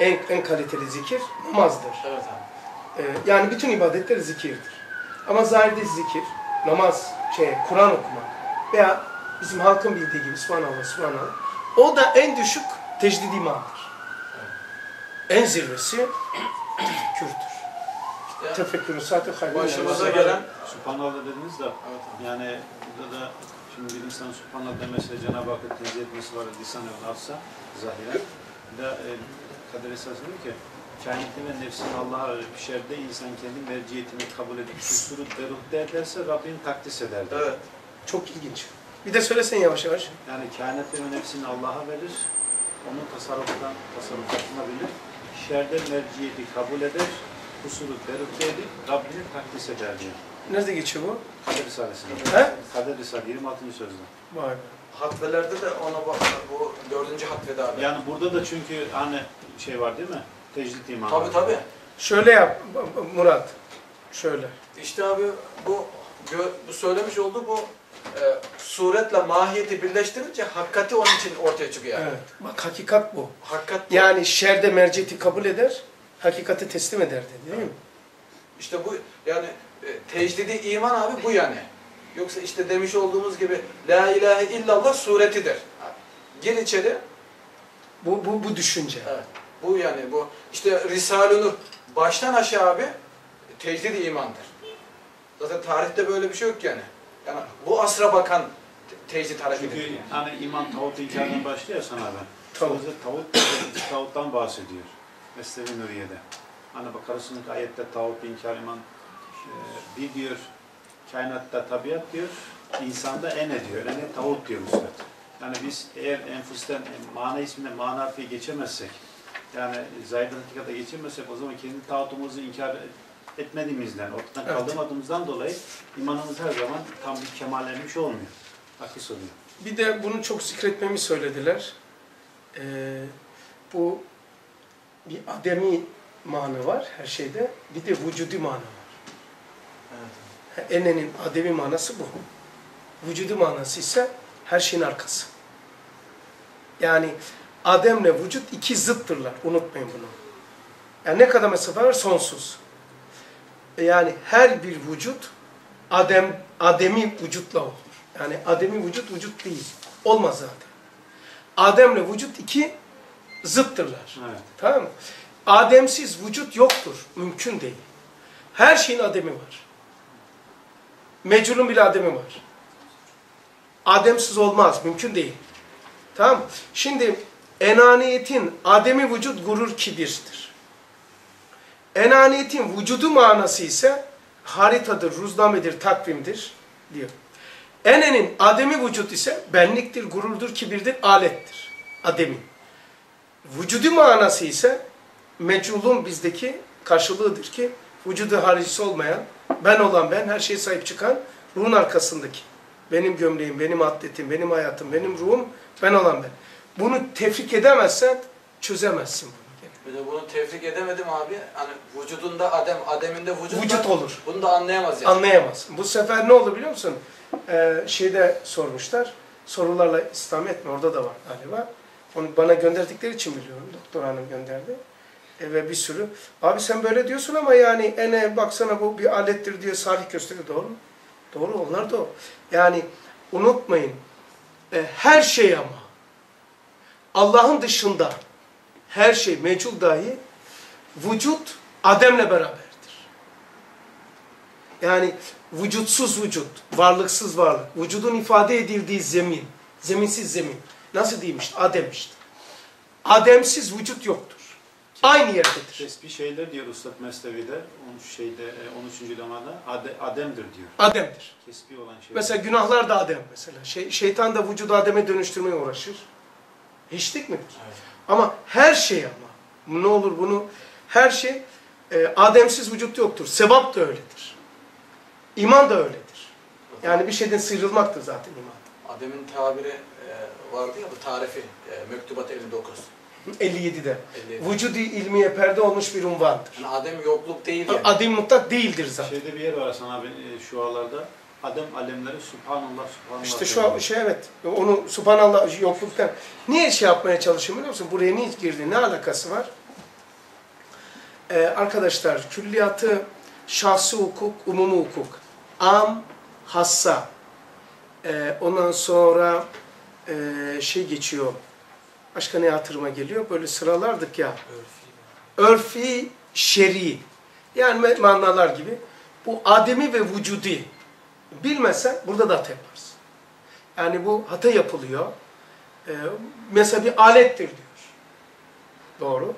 [SPEAKER 1] En, en kaliteli zikir namazdır.
[SPEAKER 2] Evet abi.
[SPEAKER 1] E, yani bütün ibadetler zikirdir. Ama zahirde zikir, namaz, şey, Kur'an okumak veya bizim halkın bildiği gibi Subhanallah, Subhanallah. O da en düşük tecdid imandır. En zirvesi tefekkürdür.
[SPEAKER 2] İşte
[SPEAKER 1] Tefekkürün saati hayrı.
[SPEAKER 2] Başımıza gelen
[SPEAKER 3] Subhanallah dediniz de
[SPEAKER 2] Evet
[SPEAKER 3] yani burada da şimdi bir insan Subhanallah demese Cenab-ı Hakk'ı tenzih etmesi var lisan alsa zahiren. Bir de e, Kadir Esas diyor ki kainatı ve nefsini Allah'a bir şerde insan kendi merciyetini kabul edip kusuru derutde ederse Rabbini takdis eder. diyor.
[SPEAKER 2] Evet.
[SPEAKER 1] Çok ilginç. Bir de söylesen yavaş yavaş.
[SPEAKER 3] Yani kainatı ve nefsini Allah'a verir, onun tasarruftan tasarrufatına bilir, şerde merciyeti kabul eder, kusuru derutde edip Rabbini takdis eder diyor.
[SPEAKER 1] Nerede geçiyor bu?
[SPEAKER 3] Kader Risalesi'nde.
[SPEAKER 1] He?
[SPEAKER 3] Kader Risalesi 26. sözde.
[SPEAKER 1] Vay be.
[SPEAKER 2] Hatvelerde de ona bak bu dördüncü hatvede abi.
[SPEAKER 3] Yani burada da çünkü hani şey var değil mi? Tecdit imanı.
[SPEAKER 2] Tabii tabii.
[SPEAKER 1] Şöyle yap Murat. Şöyle.
[SPEAKER 2] İşte abi bu bu söylemiş olduğu bu e, suretle mahiyeti birleştirince hakikati onun için ortaya çıkıyor yani.
[SPEAKER 1] Evet. Bak hakikat bu.
[SPEAKER 2] Hakikat bu.
[SPEAKER 1] Yani şerde merciyeti kabul eder, hakikati teslim eder dedi değil mi?
[SPEAKER 2] İşte bu yani e, tecdidi iman abi bu yani. Yoksa işte demiş olduğumuz gibi la ilahe illallah suretidir. Gir içeri.
[SPEAKER 1] Bu, bu, bu düşünce.
[SPEAKER 2] Evet. Bu yani bu işte Risale-i Nur baştan aşağı abi tecdidi imandır. Zaten tarihte böyle bir şey yok yani. Yani bu asra bakan te- tecdit hareketidir.
[SPEAKER 3] Çünkü
[SPEAKER 2] yani.
[SPEAKER 3] hani iman tağut inkarından başlıyor sana ben.
[SPEAKER 1] Tağut.
[SPEAKER 3] Sözde tağut, tağuttan bahsediyor. Mesnevi Nuriye'de. Hani Bakarası'nın ayette tağut, inkar, iman Ee, bir diyor kainatta tabiat diyor, insanda ene diyor. Ene tavut diyor Üstad. Yani biz eğer enfüsten e, mana isminde manafiye geçemezsek, yani zahid hakikate geçemezsek o zaman kendi tağutumuzu inkar etmediğimizden, ortadan
[SPEAKER 1] Evet.
[SPEAKER 3] kaldırmadığımızdan dolayı imanımız her zaman tam bir kemallenmiş olmuyor. Akis oluyor.
[SPEAKER 1] Bir de bunu çok zikretmemi söylediler. Ee, bu bir ademi mana var her şeyde. Bir de vücudi mana var.
[SPEAKER 2] Evet.
[SPEAKER 1] Enenin ademi manası bu. Vücudu manası ise her şeyin arkası. Yani Adem'le vücut iki zıttırlar. Unutmayın bunu. Yani ne kadar mesafe var? Sonsuz. Yani her bir vücut Adem, Ademi vücutla olur. Yani Ademi vücut vücut değil. Olmaz zaten. Adem'le vücut iki zıttırlar.
[SPEAKER 3] Evet.
[SPEAKER 1] Tamam mı? Ademsiz vücut yoktur. Mümkün değil. Her şeyin ademi var. Meculun bile ademi var. Ademsiz olmaz. Mümkün değil. Tamam mı? Şimdi enaniyetin ademi vücut gurur kibirdir. Enaniyetin vücudu manası ise haritadır, ruznamedir, takvimdir diyor. Enenin ademi vücut ise benliktir, gururdur, kibirdir, alettir. Ademi. Vücudu manası ise meculun bizdeki karşılığıdır ki vücudu haricisi olmayan, ben olan ben, her şeye sahip çıkan ruhun arkasındaki. Benim gömleğim, benim atletim, benim hayatım, benim ruhum, ben olan ben. Bunu tefrik edemezsen çözemezsin bunu.
[SPEAKER 2] De bunu tefrik edemedim abi. Hani vücudunda adem, ademinde vücut,
[SPEAKER 1] Vücut
[SPEAKER 2] var.
[SPEAKER 1] olur.
[SPEAKER 2] Bunu da anlayamaz yani.
[SPEAKER 1] Anlayamaz. Bu sefer ne oldu biliyor musun? Ee, şeyde sormuşlar. Sorularla İslam etme orada da var galiba. Onu bana gönderdikleri için biliyorum. Doktor hanım gönderdi. E, ve bir sürü. Abi sen böyle diyorsun ama yani ene baksana bu bir alettir diye salih gösteriyor. Doğru mu? Doğru onlar da o. Yani unutmayın. e, her şey ama Allah'ın dışında her şey mecul dahi vücut Adem'le beraberdir. Yani vücutsuz vücut, varlıksız varlık, vücudun ifade edildiği zemin, zeminsiz zemin. Nasıl diyeyim işte? Adem işte. Ademsiz vücut yoktur. Aynı yerdedir.
[SPEAKER 3] Tesbih şeyler diyor Üstad Mesnevi'de, 13 şeyde, e, 13. lemada Ade- Adem'dir diyor.
[SPEAKER 1] Adem'dir.
[SPEAKER 3] Tesbih olan şey.
[SPEAKER 1] Mesela günahlar da Adem mesela. Şey, şeytan da vücudu Adem'e dönüştürmeye uğraşır. Hiçlik midir?
[SPEAKER 2] Evet.
[SPEAKER 1] Ama her şey ama, ne olur bunu, her şey, e, Ademsiz vücut yoktur. Sevap da öyledir. İman da öyledir. Yani bir şeyden sıyrılmaktır zaten iman.
[SPEAKER 2] Adem'in tabiri e, vardı ya bu tarifi e, Mektubat 59.
[SPEAKER 1] 57'de.
[SPEAKER 2] 57.
[SPEAKER 1] Vücudi ilmiye perde olmuş bir unvandır.
[SPEAKER 2] Yani Adem yokluk değil yani.
[SPEAKER 1] Adim mutlak değildir zaten.
[SPEAKER 3] Şeyde bir yer var Hasan abi e, şu aralarda. Adem alemleri Subhanallah Subhanallah.
[SPEAKER 1] İşte şu şey evet. Onu subhanallah yokluktan. Niye şey yapmaya çalışıyorum biliyor musun? Buraya niye girdi? Ne alakası var? Ee, arkadaşlar külliyatı şahsi hukuk, umumi hukuk. Am, hassa. Ee, ondan sonra e, şey geçiyor. Başka ne hatırıma geliyor? Böyle sıralardık ya. Örfi, şer'i. Yani manalar gibi. Bu ademi ve vücudi. Bilmezsen burada da hata yaparsın. Yani bu hata yapılıyor. Ee, mesela bir alettir diyor. Doğru.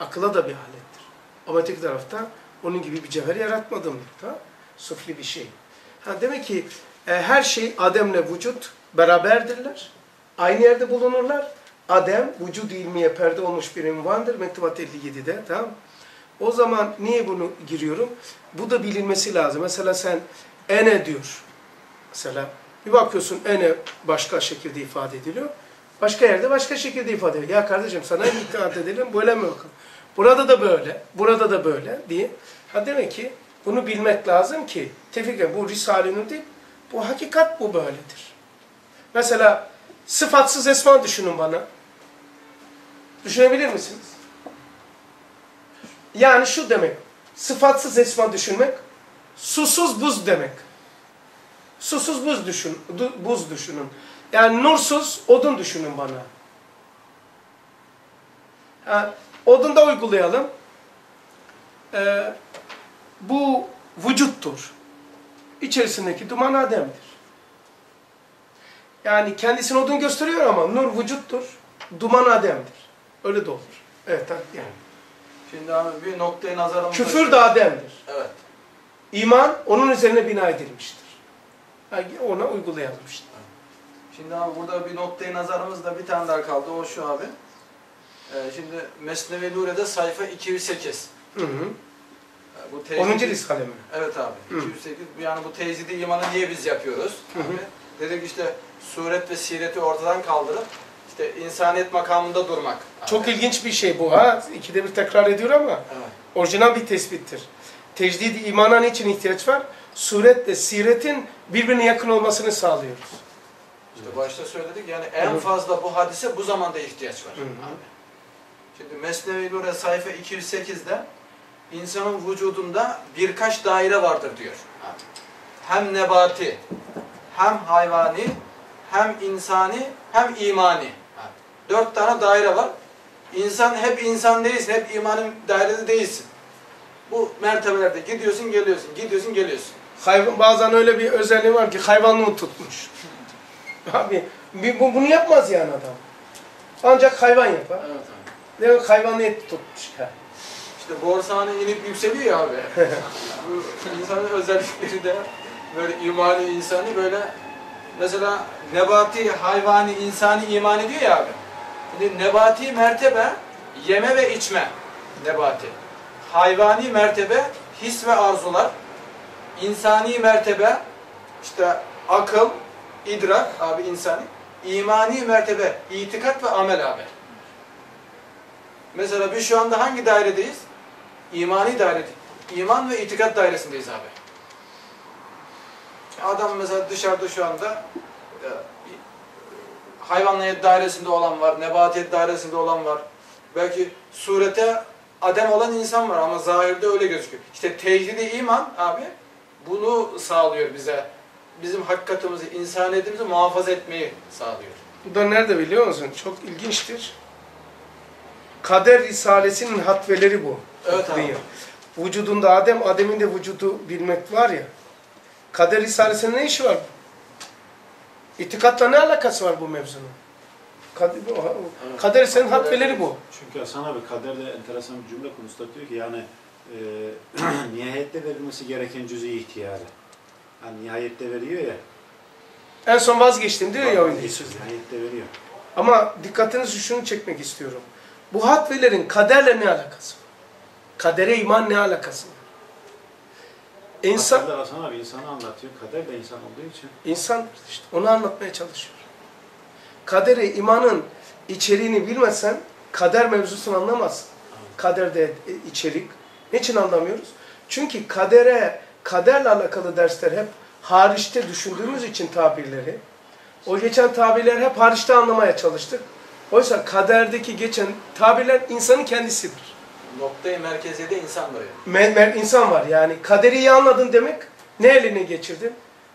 [SPEAKER 1] Akıla da bir alettir. Ama öteki tarafta onun gibi bir cevher yaratmadım diyor. Tamam? Sufli bir şey. Ha, demek ki e, her şey Adem'le vücut beraberdirler. Aynı yerde bulunurlar. Adem vücud ilmiye perde olmuş bir ünvandır. Mektubat 57'de. Tamam O zaman niye bunu giriyorum? Bu da bilinmesi lazım. Mesela sen ene diyor. Mesela bir bakıyorsun ene başka şekilde ifade ediliyor. Başka yerde başka şekilde ifade ediliyor. Ya kardeşim sana itaat edelim böyle mi bakalım? Burada da böyle, burada da böyle diye. Ha demek ki bunu bilmek lazım ki tefik bu Risale-i değil, bu hakikat bu böyledir. Mesela sıfatsız esma düşünün bana. Düşünebilir misiniz? Yani şu demek, sıfatsız esma düşünmek, susuz buz demek. Susuz buz düşün, buz düşünün. Yani nursuz odun düşünün bana. Ha, odun da uygulayalım. Ee, bu vücuttur. İçerisindeki duman Adem'dir. Yani kendisini odun gösteriyor ama nur vücuttur. Duman Adem'dir. Öyle de olur. Evet, yani.
[SPEAKER 2] Şimdi abi bir noktaya nazarımızı
[SPEAKER 1] Küfür de Adem'dir.
[SPEAKER 2] Evet.
[SPEAKER 1] İman onun üzerine bina edilmiştir. Yani ona uygulayılmıştır.
[SPEAKER 2] Şimdi abi burada bir noktayı nazarımız da bir tane daha kaldı. O şu abi. Ee, şimdi Mesnevi Nure'de sayfa 208.
[SPEAKER 1] Hı hı.
[SPEAKER 2] Ee, Bu
[SPEAKER 1] 10.
[SPEAKER 2] tezidi-
[SPEAKER 1] riskale mi?
[SPEAKER 2] Evet abi.
[SPEAKER 1] Hı.
[SPEAKER 2] 208. Yani bu tezidi imanı niye biz yapıyoruz?
[SPEAKER 1] Hı hı.
[SPEAKER 2] Abi, dedik işte suret ve sireti ortadan kaldırıp işte insaniyet makamında durmak. abi.
[SPEAKER 1] Çok ilginç bir şey bu ha. İkide bir tekrar ediyor ama
[SPEAKER 2] Evet.
[SPEAKER 1] orijinal bir tespittir. Tecdid imana niçin ihtiyaç var? Suretle siretin birbirine yakın olmasını sağlıyoruz.
[SPEAKER 2] İşte başta söyledik yani en fazla bu hadise bu zamanda ihtiyaç var.
[SPEAKER 1] Hı hı.
[SPEAKER 2] Şimdi Mesnevi Nure sayfa 208'de insanın vücudunda birkaç daire vardır diyor. Hem nebati, hem hayvani, hem insani, hem imani. Dört tane daire var. İnsan hep insan değilsin, hep imanın dairede değilsin. Bu mertebelerde gidiyorsun, geliyorsun, gidiyorsun, geliyorsun.
[SPEAKER 1] Hayvan, bazen öyle bir özelliği var ki hayvanlığı tutmuş. Abi bir- bu, bunu yapmaz yani adam. Ancak hayvan yapar.
[SPEAKER 2] Evet abi.
[SPEAKER 1] Demek hayvanlığı tutmuş. Ha.
[SPEAKER 2] İşte borsane inip yükseliyor ya abi. Bu insanın özellikleri de böyle imani insani böyle mesela nebati, hayvani, insani imani diyor ya abi. Şimdi nebati mertebe yeme ve içme nebati. Hayvani mertebe his ve arzular. İnsani mertebe işte akıl, idrak abi insani. İmani mertebe itikat ve amel abi. Mesela biz şu anda hangi dairedeyiz? İmani daire, iman ve itikat dairesindeyiz abi. Adam mesela dışarıda şu anda e, hayvaniyet dairesinde olan var, nebatiyet dairesinde olan var. Belki surete adem olan insan var ama zahirde öyle gözüküyor. İşte tecdidi iman abi bunu sağlıyor bize. Bizim hakikatimizi, insaniyetimizi muhafaza etmeyi sağlıyor.
[SPEAKER 1] Bu da nerede biliyor musun? Çok ilginçtir. Kader Risalesi'nin hatveleri bu.
[SPEAKER 2] Evet abi.
[SPEAKER 1] Vücudunda Adem, Adem'in de vücudu bilmek var ya. Kader Risalesi'nin ne işi var? İtikatla ne alakası var bu mevzunun? Kader, kader Risalesi'nin hatveleri bu.
[SPEAKER 3] Çünkü Hasan abi kaderde enteresan bir cümle konusu diyor ki yani e, nihayette verilmesi gereken cüz-i ihtiyarı. Yani nihayette veriyor ya.
[SPEAKER 1] En son vazgeçtim diyor ya
[SPEAKER 3] vazgeçiyor,
[SPEAKER 1] sözde.
[SPEAKER 3] Nihayette veriyor.
[SPEAKER 1] Ama dikkatinizi şunu çekmek istiyorum. Bu hatvelerin kaderle ne alakası var? Kadere iman ne alakası var? İnsan,
[SPEAKER 3] Kader Hasan abi insanı anlatıyor. Kader de insan olduğu için.
[SPEAKER 1] insan işte onu anlatmaya çalışıyor. Kadere imanın içeriğini bilmezsen kader mevzusunu anlamazsın. Kaderde içerik. Niçin anlamıyoruz? Çünkü kadere, kaderle alakalı dersler hep hariçte düşündüğümüz için tabirleri. O geçen tabirleri hep hariçte anlamaya çalıştık. Oysa kaderdeki geçen tabirler insanın kendisidir.
[SPEAKER 2] Noktayı merkeziyede insan var yani.
[SPEAKER 1] Me- me- insan var yani. Kaderi iyi anladın demek ne eline geçirdin?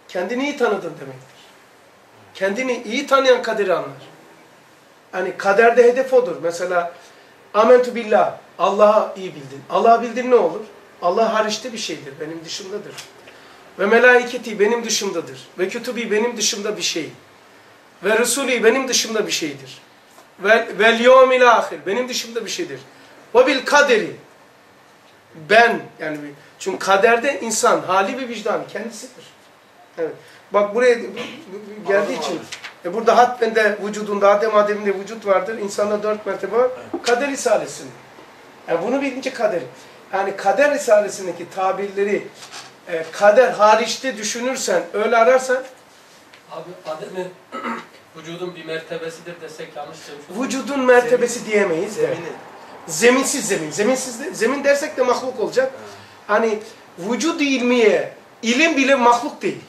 [SPEAKER 1] Kendini iyi tanıdın demektir. Kendini iyi tanıyan kaderi anlar. Yani kaderde hedef odur. Mesela amentu billah. Allah'a iyi bildin. Allah'ı bildin ne olur? Allah hariçte bir şeydir. Benim dışımdadır. Ve melaiketi benim dışımdadır. Ve kütübi benim dışımda bir şey. Ve Resulü benim dışımda bir şeydir. Ve vel yevmil ahir benim dışımda bir şeydir. Ve bil kaderi ben yani çünkü kaderde insan hali ve vicdan kendisidir. Evet. Bak buraya bu- bu- bu geldiği için e burada hatbende vücudunda Adem Adem'inde vücut vardır. İnsanda dört mertebe var. Kader Risalesi'nin. Yani bunu bilince kader. Yani kader Risalesi'ndeki tabirleri e, kader hariçte düşünürsen, öyle ararsan
[SPEAKER 4] Abi Adem'in vücudun bir mertebesidir desek yanlış demiş
[SPEAKER 1] vücudun mertebesi diyemeyiz de.
[SPEAKER 2] Zemini.
[SPEAKER 1] Zeminsiz zemin. Zeminsiz de, zemin dersek de mahluk olacak. Hani vücud ilmiye ilim bile mahluk değil.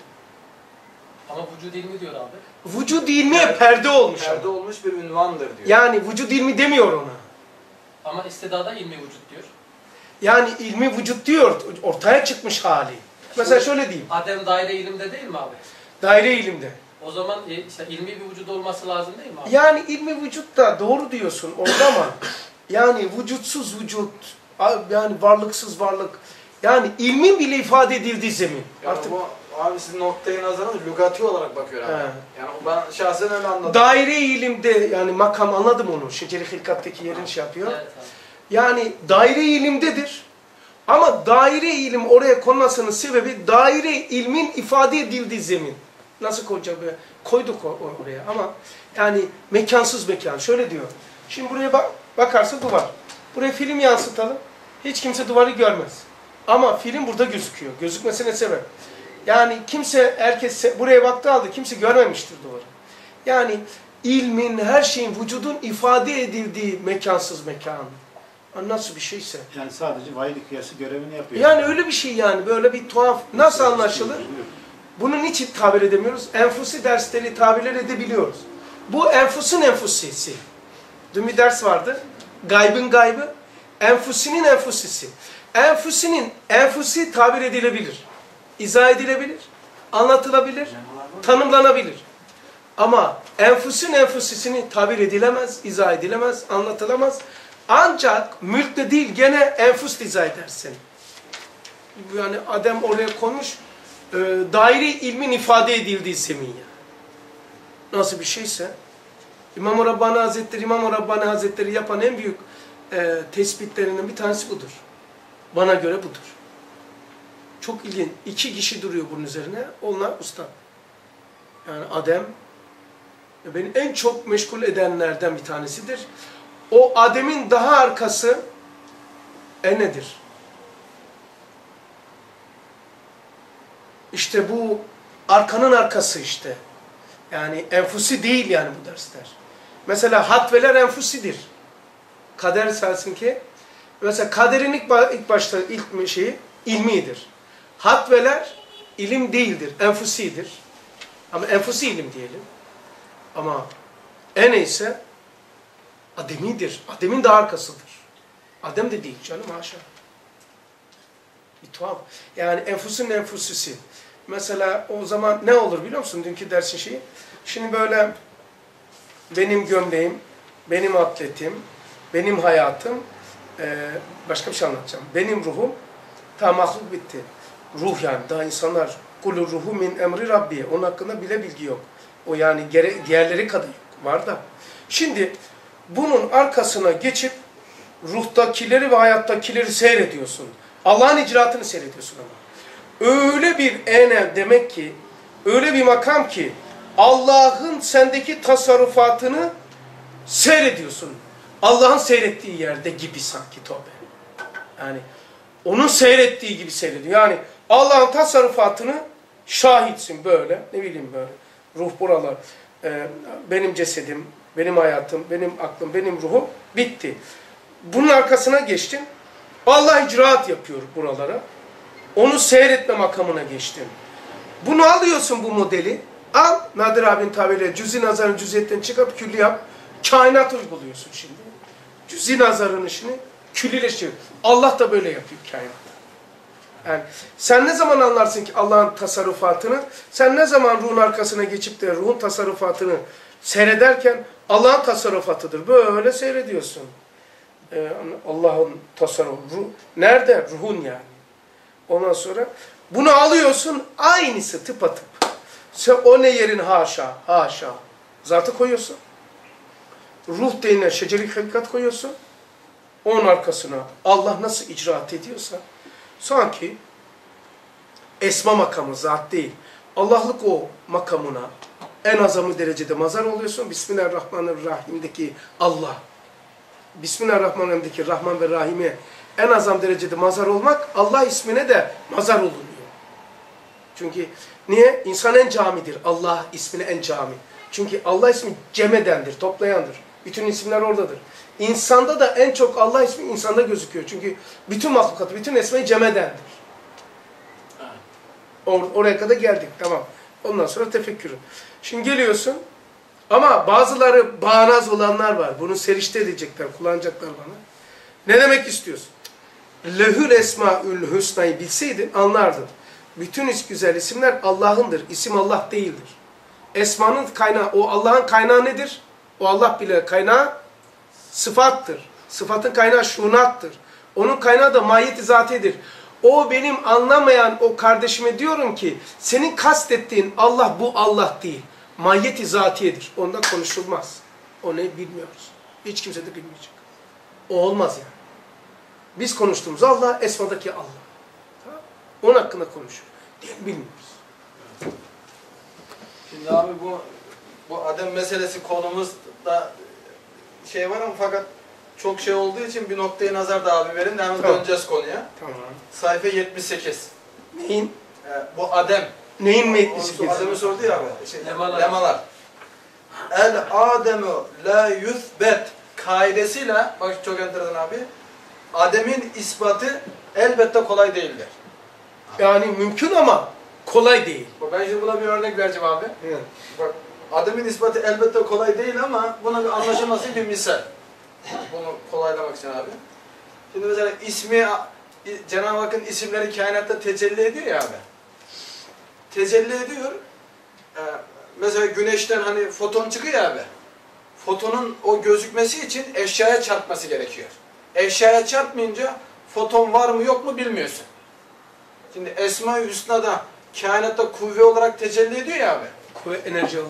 [SPEAKER 4] Ama vücud ilmi diyor abi.
[SPEAKER 1] Vücud ilmiye
[SPEAKER 2] Perde-
[SPEAKER 1] perde olmuş. ama.
[SPEAKER 2] Perde olmuş bir ünvandır diyor.
[SPEAKER 1] Yani vücud ilmi demiyor ona.
[SPEAKER 4] Ama istidada ilmi vücut diyor.
[SPEAKER 1] Yani ilmi vücut diyor, ortaya çıkmış hali. Mesela şöyle diyeyim,
[SPEAKER 4] Adem daire ilimde değil mi abi?
[SPEAKER 1] daire ilimde.
[SPEAKER 4] O zaman e, işte ilmi bir vücut olması lazım değil mi abi?
[SPEAKER 1] Yani ilmi vücut da doğru diyorsun orada ama yani vücutsuz vücut, yani varlıksız varlık, yani ilmin bile ifade edildiği zemin.
[SPEAKER 2] Yani
[SPEAKER 1] Artık
[SPEAKER 2] bu abi sizin noktayı nazarınız lügati olarak bakıyor abi.
[SPEAKER 1] He.
[SPEAKER 2] Yani ben şahsen öyle anladım.
[SPEAKER 1] daire ilimde yani makam anladım onu. Şeceri hilkattaki yerin şey yapıyor.
[SPEAKER 4] Evet abi.
[SPEAKER 1] Yani daire ilimdedir. Ama daire ilim oraya konmasının sebebi daire ilmin ifade edildiği zemin. Nasıl koyacak böyle? Koyduk oraya ama yani mekansız mekan. Şöyle diyor. Şimdi buraya bak, bakarsa duvar. Buraya film yansıtalım. Hiç kimse duvarı görmez. Ama film burada gözüküyor. Gözükmesine sebep. Yani kimse, herkes buraya baktığı halde kimse görmemiştir duvarı. Yani ilmin, her şeyin, vücudun ifade edildiği mekansız mekan. Nasıl bir şeyse.
[SPEAKER 3] Yani sadece vahiylik kıyası görevini yapıyor.
[SPEAKER 1] Yani öyle bir şey yani böyle bir tuhaf. Nasıl anlaşılır? Bunu niçin tabir edemiyoruz? Enfusi dersleri tabirler edebiliyoruz. Bu enfusun enfusisi. Dün bir ders vardı. Gaybın gaybı. Enfusinin enfusisi. Enfusinin enfusi tabir edilebilir. İzah edilebilir. Anlatılabilir. Tanımlanabilir. Ama enfusun enfusisini tabir edilemez, izah edilemez, anlatılamaz. Ancak mülkte değil gene enfus izah edersin. Yani Adem oraya konmuş, e, daire ilmin ifade edildiği yani. Nasıl bir şeyse. İmam-ı Rabbani Hazretleri, İmam-ı Rabbani Hazretleri yapan en büyük e, tespitlerinden bir tanesi budur. Bana göre budur. Çok ilginç. İki kişi duruyor bunun üzerine. Onlar usta. Yani Adem beni en çok meşgul edenlerden bir tanesidir. O Adem'in daha arkası e nedir? İşte bu arkanın arkası işte. Yani enfusi değil yani bu dersler. Mesela hatveler enfusidir. Kader sensin ki mesela kaderin ilk, ilk başta ilk şeyi ilmidir. Hatveler ilim değildir, enfusidir. Ama enfusi ilim diyelim. Ama en iyisi Ademidir. Adem'in de arkasıdır. Adem de değil canım haşa. Bir tuhaf. Yani enfusun enfusisi. Mesela o zaman ne olur biliyor musun dünkü dersin şeyi? Şimdi böyle benim gömleğim, benim atletim, benim hayatım, başka bir şey anlatacağım. Benim ruhum, tamam mahluk bitti. Ruh yani daha insanlar kulu ruhu min emri rabbi. Onun hakkında bile bilgi yok. O yani gere, diğerleri kadar yok. Var da. Şimdi bunun arkasına geçip ruhtakileri ve hayattakileri seyrediyorsun. Allah'ın icraatını seyrediyorsun ama. Öyle bir ene demek ki, öyle bir makam ki Allah'ın sendeki tasarrufatını seyrediyorsun. Allah'ın seyrettiği yerde gibi sanki tövbe. Yani onun seyrettiği gibi seyrediyor. Yani Allah'ın tasarrufatını şahitsin böyle. Ne bileyim böyle. Ruh buralar. e, benim cesedim, benim hayatım, benim aklım, benim ruhum bitti. Bunun arkasına geçtin. Allah icraat yapıyor buralara. Onu seyretme makamına geçtin. Bunu alıyorsun bu modeli. Al Nadir abinin tabiriyle cüzi nazarın cüziyetten çıkıp külli yap. Kainat uyguluyorsun şimdi. Cüzi nazarın işini küllileştiriyor. Allah da böyle yapıyor kainatta. Yani sen ne zaman anlarsın ki Allah'ın tasarrufatını? Sen ne zaman ruhun arkasına geçip de ruhun tasarrufatını seyrederken Allah'ın tasarrufatıdır. Böyle seyrediyorsun. Ee, Allah'ın tasarrufu. Ruh, nerede? Ruhun yani. Ondan sonra bunu alıyorsun aynısı tıpatıp. Sen o ne yerin haşa, haşa. Zatı koyuyorsun. Ruh denilen şeceri hakikat koyuyorsun. Onun arkasına Allah nasıl icraat ediyorsa sanki esma makamı zat değil. Allah'lık o makamına en azamı derecede mazar oluyorsun. Bismillahirrahmanirrahim'deki Allah. Bismillahirrahmanirrahim'deki Rahman ve Rahim'e en azam derecede mazar olmak Allah ismine de mazar olunuyor. Çünkü niye? İnsan en camidir. Allah ismine en cami. Çünkü Allah ismi cemedendir, toplayandır. Bütün isimler oradadır. İnsanda da en çok Allah ismi insanda gözüküyor. Çünkü bütün mahlukatı, bütün esmayı cemedendir. Or oraya kadar geldik. Tamam. Ondan sonra tefekkürü. Şimdi geliyorsun ama bazıları bağnaz olanlar var. Bunu serişte edecekler, kullanacaklar bana. Ne demek istiyorsun? Lehül esmaül hüsnayı bilseydin anlardın. Bütün güzel isimler Allah'ındır. İsim Allah değildir. Esmanın kaynağı, o Allah'ın kaynağı nedir? O Allah bile kaynağı sıfattır. Sıfatın kaynağı şunattır. Onun kaynağı da mahiyet-i zatidir. O benim anlamayan o kardeşime diyorum ki senin kastettiğin Allah bu Allah değil. Mahiyet-i zatiyedir. Onda konuşulmaz. O ne bilmiyoruz. Hiç kimse de bilmeyecek. O olmaz yani. Biz konuştuğumuz Allah, esmadaki Allah. Onun hakkında konuşuyor. Diye bilmiyoruz.
[SPEAKER 2] Şimdi abi bu bu Adem meselesi konumuzda şey var ama fakat çok şey olduğu için bir noktayı nazar da abi verin de hemen
[SPEAKER 1] Tamam.
[SPEAKER 2] döneceğiz konuya.
[SPEAKER 1] Tamam.
[SPEAKER 2] Sayfa 78.
[SPEAKER 1] Neyin?
[SPEAKER 2] Ee, bu Adem.
[SPEAKER 1] Neyin mi
[SPEAKER 2] Onu
[SPEAKER 1] etkisi?
[SPEAKER 2] Adem'i sordu ya abi. Şey,
[SPEAKER 4] Lemalar.
[SPEAKER 2] lemalar. El Ademu la yuthbet kaidesiyle bak çok enteresan abi. Adem'in ispatı elbette kolay değildir.
[SPEAKER 1] Yani mümkün ama kolay değil.
[SPEAKER 2] Bak Ben şimdi buna bir örnek vereceğim abi.
[SPEAKER 1] Yani.
[SPEAKER 2] Bak Adem'in ispatı elbette kolay değil ama buna bir anlaşılması bir misal. Bunu kolaylamak için abi. Şimdi mesela ismi Cenab-ı Hakk'ın isimleri kainatta tecelli ediyor ya abi. Tecelli ediyor. Ee, mesela güneşten hani foton çıkıyor abi. Fotonun o gözükmesi için eşyaya çarpması gerekiyor. Eşyaya çarpmayınca foton var mı yok mu bilmiyorsun. Şimdi Esma-i Hüsna'da kainatta kuvve olarak tecelli ediyor ya abi.
[SPEAKER 1] Kuvvet enerji alır.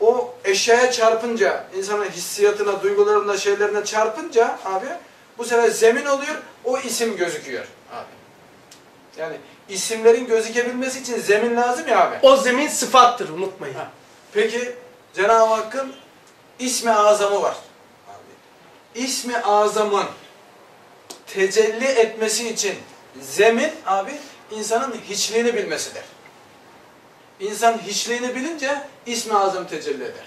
[SPEAKER 2] O eşyaya çarpınca, insanın hissiyatına, duygularına, şeylerine çarpınca abi bu sefer zemin oluyor, o isim gözüküyor abi. Yani isimlerin gözükebilmesi için zemin lazım ya abi.
[SPEAKER 1] O zemin sıfattır unutmayın.
[SPEAKER 2] Ha. Peki Cenab-ı Hakk'ın ismi azamı var. Abi. İsmi azamın tecelli etmesi için zemin abi insanın hiçliğini bilmesidir. İnsan hiçliğini bilince ismi azam tecelli eder.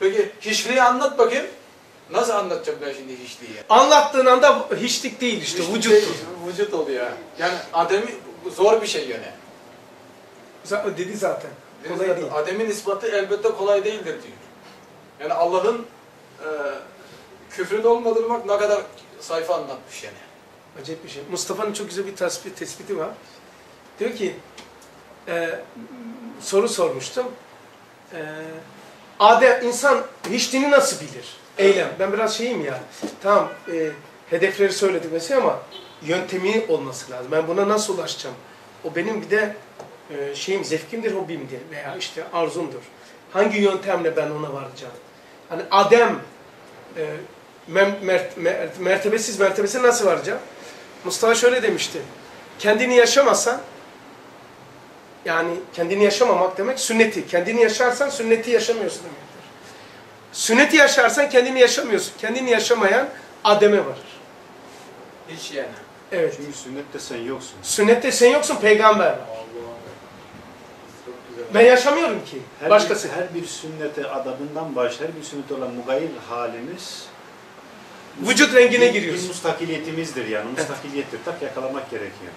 [SPEAKER 2] Peki hiçliği anlat bakayım. Nasıl anlatacağım ben şimdi hiçliği?
[SPEAKER 1] Anlattığın anda hiçlik değil işte,
[SPEAKER 2] Hiçlik
[SPEAKER 1] vücuttur.
[SPEAKER 2] değil, Vücut oluyor. Yani Adem'i zor bir şey yani.
[SPEAKER 1] Z- Dedi zaten. Kolay
[SPEAKER 2] Kolay
[SPEAKER 1] değil.
[SPEAKER 2] Adem'in ispatı elbette kolay değildir diyor. Yani Allah'ın e, küfrün olmadığını bak ne kadar sayfa anlatmış yani.
[SPEAKER 1] Acayip bir şey. Mustafa'nın çok güzel bir tespit, tespiti var. Diyor ki, e, soru sormuştum. E, Adem, insan hiçliğini nasıl bilir? Eylem. Ben biraz şeyim ya. Tamam, e, hedefleri söyledik mesela ama yöntemi olması lazım. Ben buna nasıl ulaşacağım? O benim bir de e, şeyim, zevkimdir, hobimdir veya işte arzumdur. Hangi yöntemle ben ona varacağım? Hani Adem e, mert- mer- mertebesiz mertebesine nasıl varacağım? Mustafa şöyle demişti. Kendini yaşamazsan yani kendini yaşamamak demek sünneti. Kendini yaşarsan sünneti yaşamıyorsun demektir. Sünneti yaşarsan kendini yaşamıyorsun. Kendini yaşamayan Adem'e varır.
[SPEAKER 2] Hiç yani.
[SPEAKER 1] Evet.
[SPEAKER 3] Çünkü sünnette sen yoksun.
[SPEAKER 1] Sünnette sen yoksun peygamber var. Ben yaşamıyorum ki.
[SPEAKER 3] Her
[SPEAKER 1] Başkası.
[SPEAKER 3] Bir, her bir sünnete adabından başlar. Her bir sünnet olan mugayir halimiz
[SPEAKER 1] Vücut rengine
[SPEAKER 3] bir, bir mustakiliyetimizdir yani. Mustakiliyettir. Tak yakalamak gerekiyor.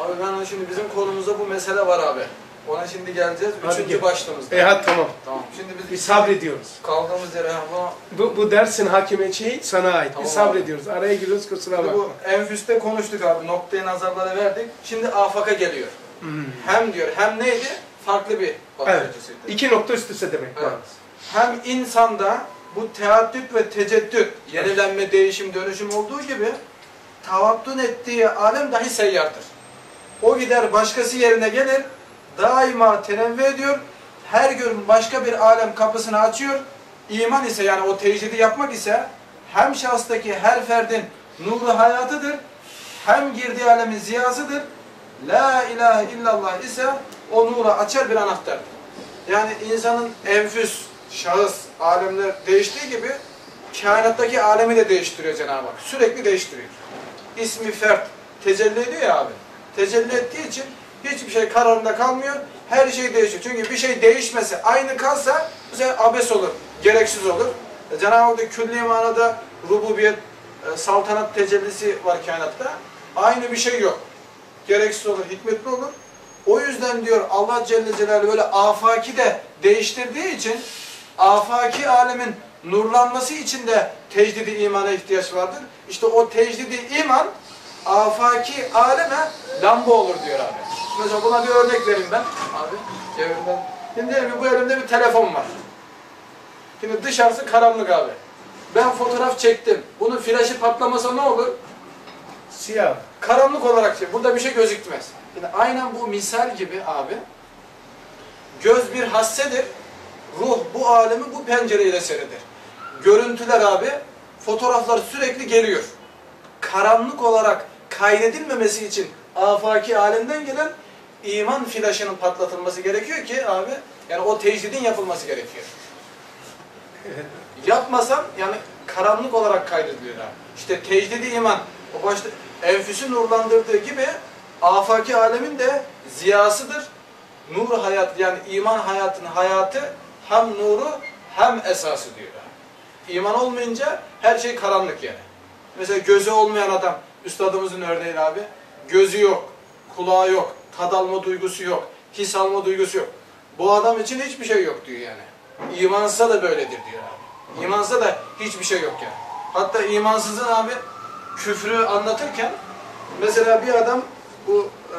[SPEAKER 2] Abi ben şimdi bizim konumuzda bu mesele var abi. Ona şimdi geleceğiz.
[SPEAKER 1] Hadi
[SPEAKER 2] Üçüncü
[SPEAKER 1] gel.
[SPEAKER 2] başlığımızda.
[SPEAKER 1] E hadi tamam.
[SPEAKER 2] Tamam. Şimdi biz
[SPEAKER 1] Biz sabrediyoruz.
[SPEAKER 2] kaldığımız yere ha, bu
[SPEAKER 1] Bu, dersin hakimiyeti sana ait.
[SPEAKER 2] Tamam
[SPEAKER 1] Biz
[SPEAKER 2] abi.
[SPEAKER 1] sabrediyoruz. Araya giriyoruz kusura bakma.
[SPEAKER 2] bu enfüste konuştuk abi. Noktaya nazarları verdik. Şimdi afaka geliyor.
[SPEAKER 1] Hmm.
[SPEAKER 2] Hem diyor hem neydi? Farklı bir bakış
[SPEAKER 1] Evet.
[SPEAKER 2] açısıydı.
[SPEAKER 1] İki nokta üst üste demek.
[SPEAKER 2] Evet. Hem insanda bu teaddüt ve teceddüt, yenilenme, değişim, dönüşüm olduğu gibi tavattun ettiği alem dahi seyyardır. O gider başkası yerine gelir, daima tenevve ediyor, her gün başka bir alem kapısını açıyor. İman ise yani o tecridi yapmak ise hem şahıstaki her ferdin nuru hayatıdır, hem girdiği alemin ziyasıdır. La ilahe illallah ise o nuru açar bir anahtardır. Yani insanın enfüs, şahıs, alemler değiştiği gibi kainattaki alemi de değiştiriyor Cenab-ı Hak. Sürekli değiştiriyor. İsmi fert tecelli ediyor ya abi. Tecelli ettiği için hiçbir şey kararında kalmıyor. Her şey değişiyor. Çünkü bir şey değişmese, aynı kalsa bu sefer abes olur, gereksiz olur. E, Cenab-ı Hak'ta külli manada rububiyet, e, saltanat tecellisi var kainatta. Aynı bir şey yok. Gereksiz olur, hikmetli olur. O yüzden diyor Allah Celle Celaluhu böyle afaki de değiştirdiği için afaki alemin nurlanması için de tecdidi imana ihtiyaç vardır. İşte o tecdidi iman afaki aleme lamba olur diyor abi. Mesela buna bir örnek vereyim ben abi çevremden. Şimdi diyelim ki bu elimde bir telefon var. Şimdi dışarısı karanlık abi. Ben fotoğraf çektim. Bunun flaşı patlamasa ne olur?
[SPEAKER 1] Siyah.
[SPEAKER 2] karanlık olarak şey. Burada bir şey gözükmez. Yani aynen bu misal gibi abi. Göz bir hassedir. Ruh bu alemi bu pencereyle seyreder. Görüntüler abi, fotoğraflar sürekli geliyor. karanlık olarak kaydedilmemesi için afaki alemden gelen iman flaşının patlatılması gerekiyor ki abi yani o tecridin yapılması gerekiyor. Yapmasam yani karanlık olarak kaydediliyor abi. İşte tecdidi iman o başta enfüsü nurlandırdığı gibi afaki alemin de ziyasıdır. Nur hayat yani iman hayatının hayatı hem nuru hem esası diyor. İman olmayınca her şey karanlık yani. Mesela gözü olmayan adam, üstadımızın örneği abi. Gözü yok, kulağı yok, tad alma duygusu yok, his alma duygusu yok. Bu adam için hiçbir şey yok diyor yani. İmansa da böyledir diyor abi. İmansa da hiçbir şey yok yani. Hatta imansızın abi küfrü anlatırken mesela bir adam bu e,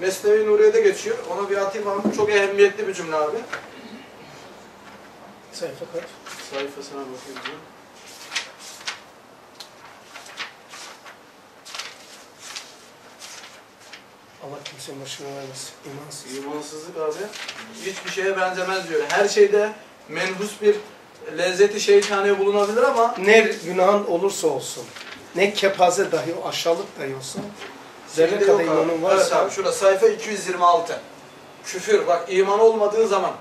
[SPEAKER 2] Mesnevi Nuriye'de geçiyor. Ona bir atayım abi. Çok ehemmiyetli bir cümle abi.
[SPEAKER 1] Sayfa kaç?
[SPEAKER 2] Sayfasına bakayım.
[SPEAKER 1] Allah kimsenin başına vermesin. İmansız.
[SPEAKER 2] İmansızlık abi hiçbir şeye benzemez diyor. Her şeyde menhus bir lezzeti şeytani bulunabilir ama
[SPEAKER 1] Ne günahın olursa olsun, ne kepaze dahi, aşağılık dahi olsa, zerre kadar imanın
[SPEAKER 2] Evet
[SPEAKER 1] varsa,
[SPEAKER 2] abi şurada sayfa 226. Küfür bak iman olmadığı zaman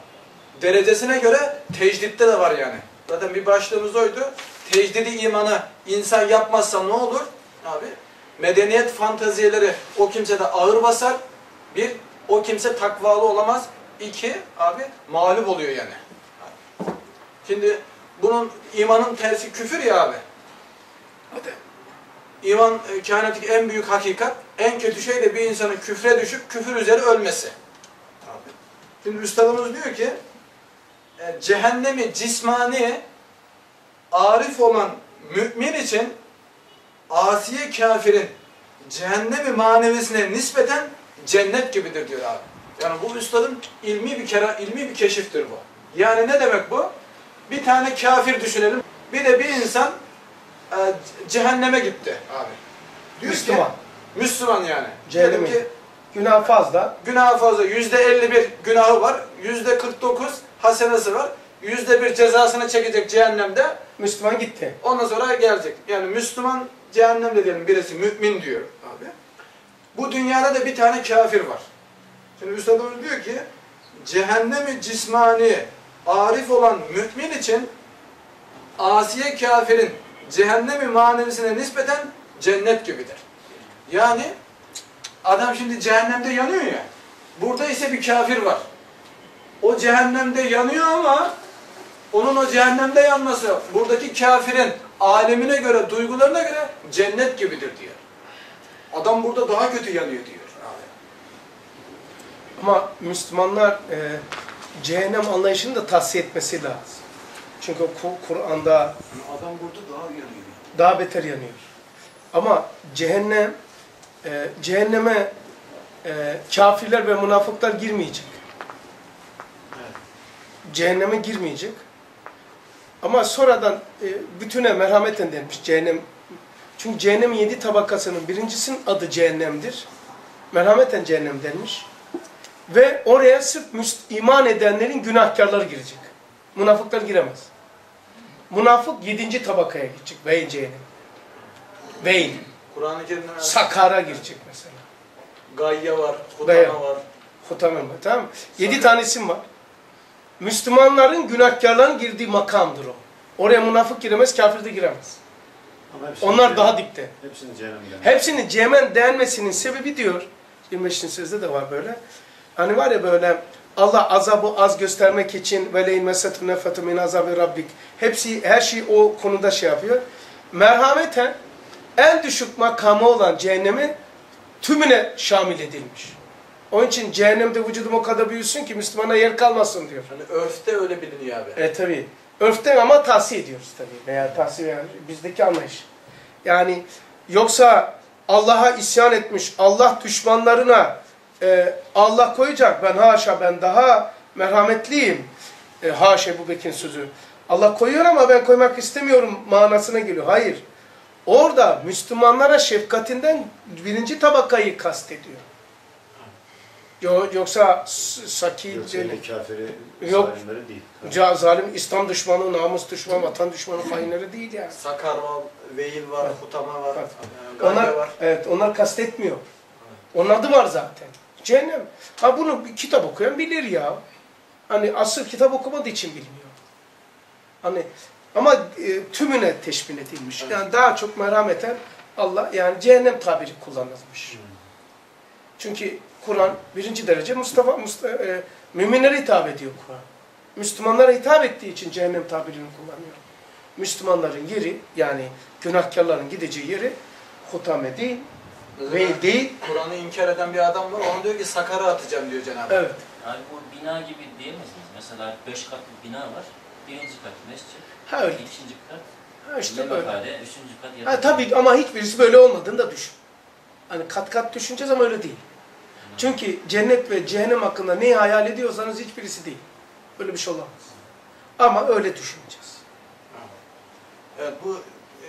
[SPEAKER 2] derecesine göre tecditte de var yani. Zaten bir başlığımız oydu. Tecdidi imanı insan yapmazsa ne olur? Abi medeniyet fantaziyeleri o kimsede ağır basar. Bir, o kimse takvalı olamaz. İki, abi mağlup oluyor yani. Şimdi bunun imanın tersi küfür ya abi. İman e, kainattaki en büyük hakikat, en kötü şey de bir insanın küfre düşüp küfür üzere ölmesi. Abi. Şimdi üstadımız diyor ki, e, cehennemi cismani arif olan mümin için asiye kafirin cehennemi manevisine nispeten cennet gibidir diyor abi. Yani bu üstadın ilmi bir kere ilmi bir keşiftir bu. Yani ne demek bu? Bir tane kafir düşünelim. Bir de bir insan e, cehenneme gitti abi. Diyor ki-
[SPEAKER 1] Müslüman.
[SPEAKER 2] Müslüman yani.
[SPEAKER 1] Cehenneme
[SPEAKER 2] Diyelim ki
[SPEAKER 1] günah fazla,
[SPEAKER 2] günah fazla. Yüzde 51 günahı var. Yüzde 49 hasenesi var. Yüzde bir cezasını çekecek cehennemde.
[SPEAKER 1] Müslüman gitti.
[SPEAKER 2] Ondan sonra gelecek. Yani Müslüman cehennemde diyelim birisi mümin diyor abi. Bu dünyada da bir tane kafir var. Şimdi üstadımız diyor ki cehennemi cismani arif olan mümin için asiye kafirin cehennemi manevisine nispeten cennet gibidir. Yani adam şimdi cehennemde yanıyor ya. Burada ise bir kafir var. O cehennemde yanıyor ama onun o cehennemde yanması buradaki kafirin alemine göre, duygularına göre cennet gibidir diyor. Adam burada daha kötü yanıyor diyor.
[SPEAKER 1] Ama Müslümanlar e, cehennem anlayışını da tahsiye etmesi lazım. Çünkü Ku- Kur'an'da
[SPEAKER 2] Adam burada daha yanıyor.
[SPEAKER 1] daha beter yanıyor. Ama cehennem, e, cehenneme e, kafirler ve münafıklar girmeyecek.
[SPEAKER 3] Evet.
[SPEAKER 1] Cehenneme girmeyecek. Ama sonradan e, bütüne merhameten denmiş cehennem. Çünkü cehennemin yedi tabakasının birincisinin adı cehennemdir. Merhameten cehennem denmiş. Ve oraya sırf müst- iman edenlerin günahkarları girecek. Münafıklar giremez. Münafık yedinci tabakaya gidecek. Veyn cehennem. Veyn.
[SPEAKER 2] Kur'an-ı Kerim'de
[SPEAKER 1] Sakara girecek mesela.
[SPEAKER 2] Gayya var. Hutama var.
[SPEAKER 1] Hutamem var, tamam? Yedi tane isim var. Müslümanların günahkarların girdiği makamdır o. Oraya münafık giremez, kafir de giremez. Onlar
[SPEAKER 3] cehennem-
[SPEAKER 1] daha dipte.
[SPEAKER 3] Hepsinin cehennemden.
[SPEAKER 1] Hepsinin cemen denmesinin sebebi diyor, 25. sözde de var böyle. Hani var ya böyle Allah azabı az göstermek için ve leyn mesatun nefetu min azabı rabbik. Hepsi her şey o konuda şey yapıyor. Merhameten en düşük makamı olan cehennemin tümüne şamil edilmiş. Onun için cehennemde vücudum o kadar büyüsün ki Müslümana yer kalmasın diyor.
[SPEAKER 2] Hani örfte öyle biliniyor abi.
[SPEAKER 1] E tabi. Örften ama tavsiye ediyoruz tabi. Veya tavsiye yani bizdeki anlayış. Yani yoksa Allah'a isyan etmiş, Allah düşmanlarına e, Allah koyacak. Ben haşa ben daha merhametliyim. E, haşa bu Bekir'in sözü. Allah koyuyor ama ben koymak istemiyorum manasına geliyor. Hayır. Orada Müslümanlara şefkatinden birinci tabakayı kastediyor. Yo- Yoksa s- Saki
[SPEAKER 3] Yoksa
[SPEAKER 1] değil.
[SPEAKER 3] öyle kafiri
[SPEAKER 1] Yok.
[SPEAKER 3] zalimleri değil.
[SPEAKER 1] Ca- zalim İslam düşmanı, namus düşmanı, vatan düşmanı hainleri değil yani.
[SPEAKER 2] Sakar var, Veil var,
[SPEAKER 1] Evet.
[SPEAKER 2] Hutama var,
[SPEAKER 1] Evet.
[SPEAKER 2] e,
[SPEAKER 1] Onlar,
[SPEAKER 2] var.
[SPEAKER 1] evet, onlar kastetmiyor. Onun adı var zaten. Cehennem. Ha bunu bir kitap okuyan bilir ya. Hani asıl kitap okumadığı için bilmiyor. Hani ama e, tümüne teşbih edilmiş.
[SPEAKER 2] Evet.
[SPEAKER 1] Yani daha çok merhameten Allah yani cehennem tabiri kullanılmış. Çünkü Kur'an birinci derece Mustafa, Mustafa e, müminlere hitap ediyor Kur'an. Müslümanlara hitap ettiği için cehennem tabirini kullanıyor. Müslümanların yeri yani günahkarların gideceği yeri hutame değil, veil değil.
[SPEAKER 2] Kur'an'ı inkar eden bir adam var, onu diyor ki Sakar'a atacağım diyor Cenab-ı Hak.
[SPEAKER 1] Evet.
[SPEAKER 5] Yani bu bina gibi diyemez miyiz? Mesela beş katlı bina var. Birinci kat mescit,
[SPEAKER 1] Ha öyle.
[SPEAKER 5] ikinci kat
[SPEAKER 1] Ha işte öyle.
[SPEAKER 5] yemekhane, üçüncü kat
[SPEAKER 1] Ha tabii ama hiçbirisi böyle olmadığını da düşün. Hani kat kat düşüneceğiz ama öyle değil. Çünkü cennet ve cehennem hakkında neyi hayal ediyorsanız hiçbirisi değil. Böyle bir şey olamaz. Ama öyle düşüneceğiz.
[SPEAKER 2] Evet, bu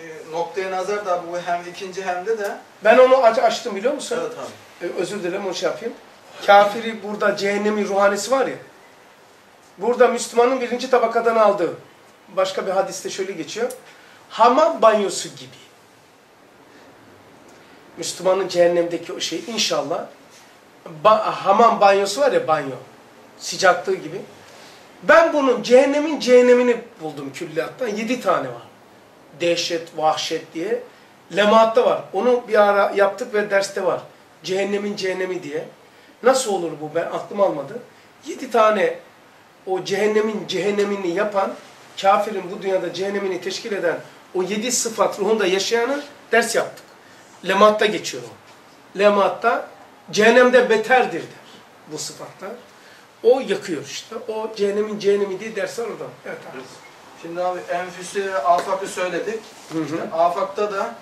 [SPEAKER 2] e, noktaya nazar da bu hem ikinci hem de de
[SPEAKER 1] Ben onu aç- açtım biliyor musun?
[SPEAKER 2] Evet abi.
[SPEAKER 1] Ee, özür dilerim onu şey yapayım. Kafiri burada cehennemin ruhanisi var ya. Burada Müslümanın birinci tabakadan aldığı. Başka bir hadiste şöyle geçiyor. Hamam banyosu gibi. Müslümanın cehennemdeki o şey inşallah. Ba- hamam banyosu var ya banyo. Sıcaklığı gibi. Ben bunun cehennemin cehennemini buldum külliyattan. Yedi tane var. Dehşet, vahşet diye. Lemaat'ta var. Onu bir ara yaptık ve derste var. Cehennemin cehennemi diye. Nasıl olur bu? Ben aklım almadı. Yedi tane o cehennemin cehennemini yapan, kafirin bu dünyada cehennemini teşkil eden o yedi sıfat ruhunda yaşayanı ders yaptık. Lemaat'ta geçiyor o. cehennemde beterdir der bu sıfatlar. O yakıyor işte. O cehennemin cehennemi diye ders var orada. Evet abi.
[SPEAKER 2] Şimdi abi enfüsü, afakı söyledik.
[SPEAKER 1] Hı hı.
[SPEAKER 2] İşte afakta da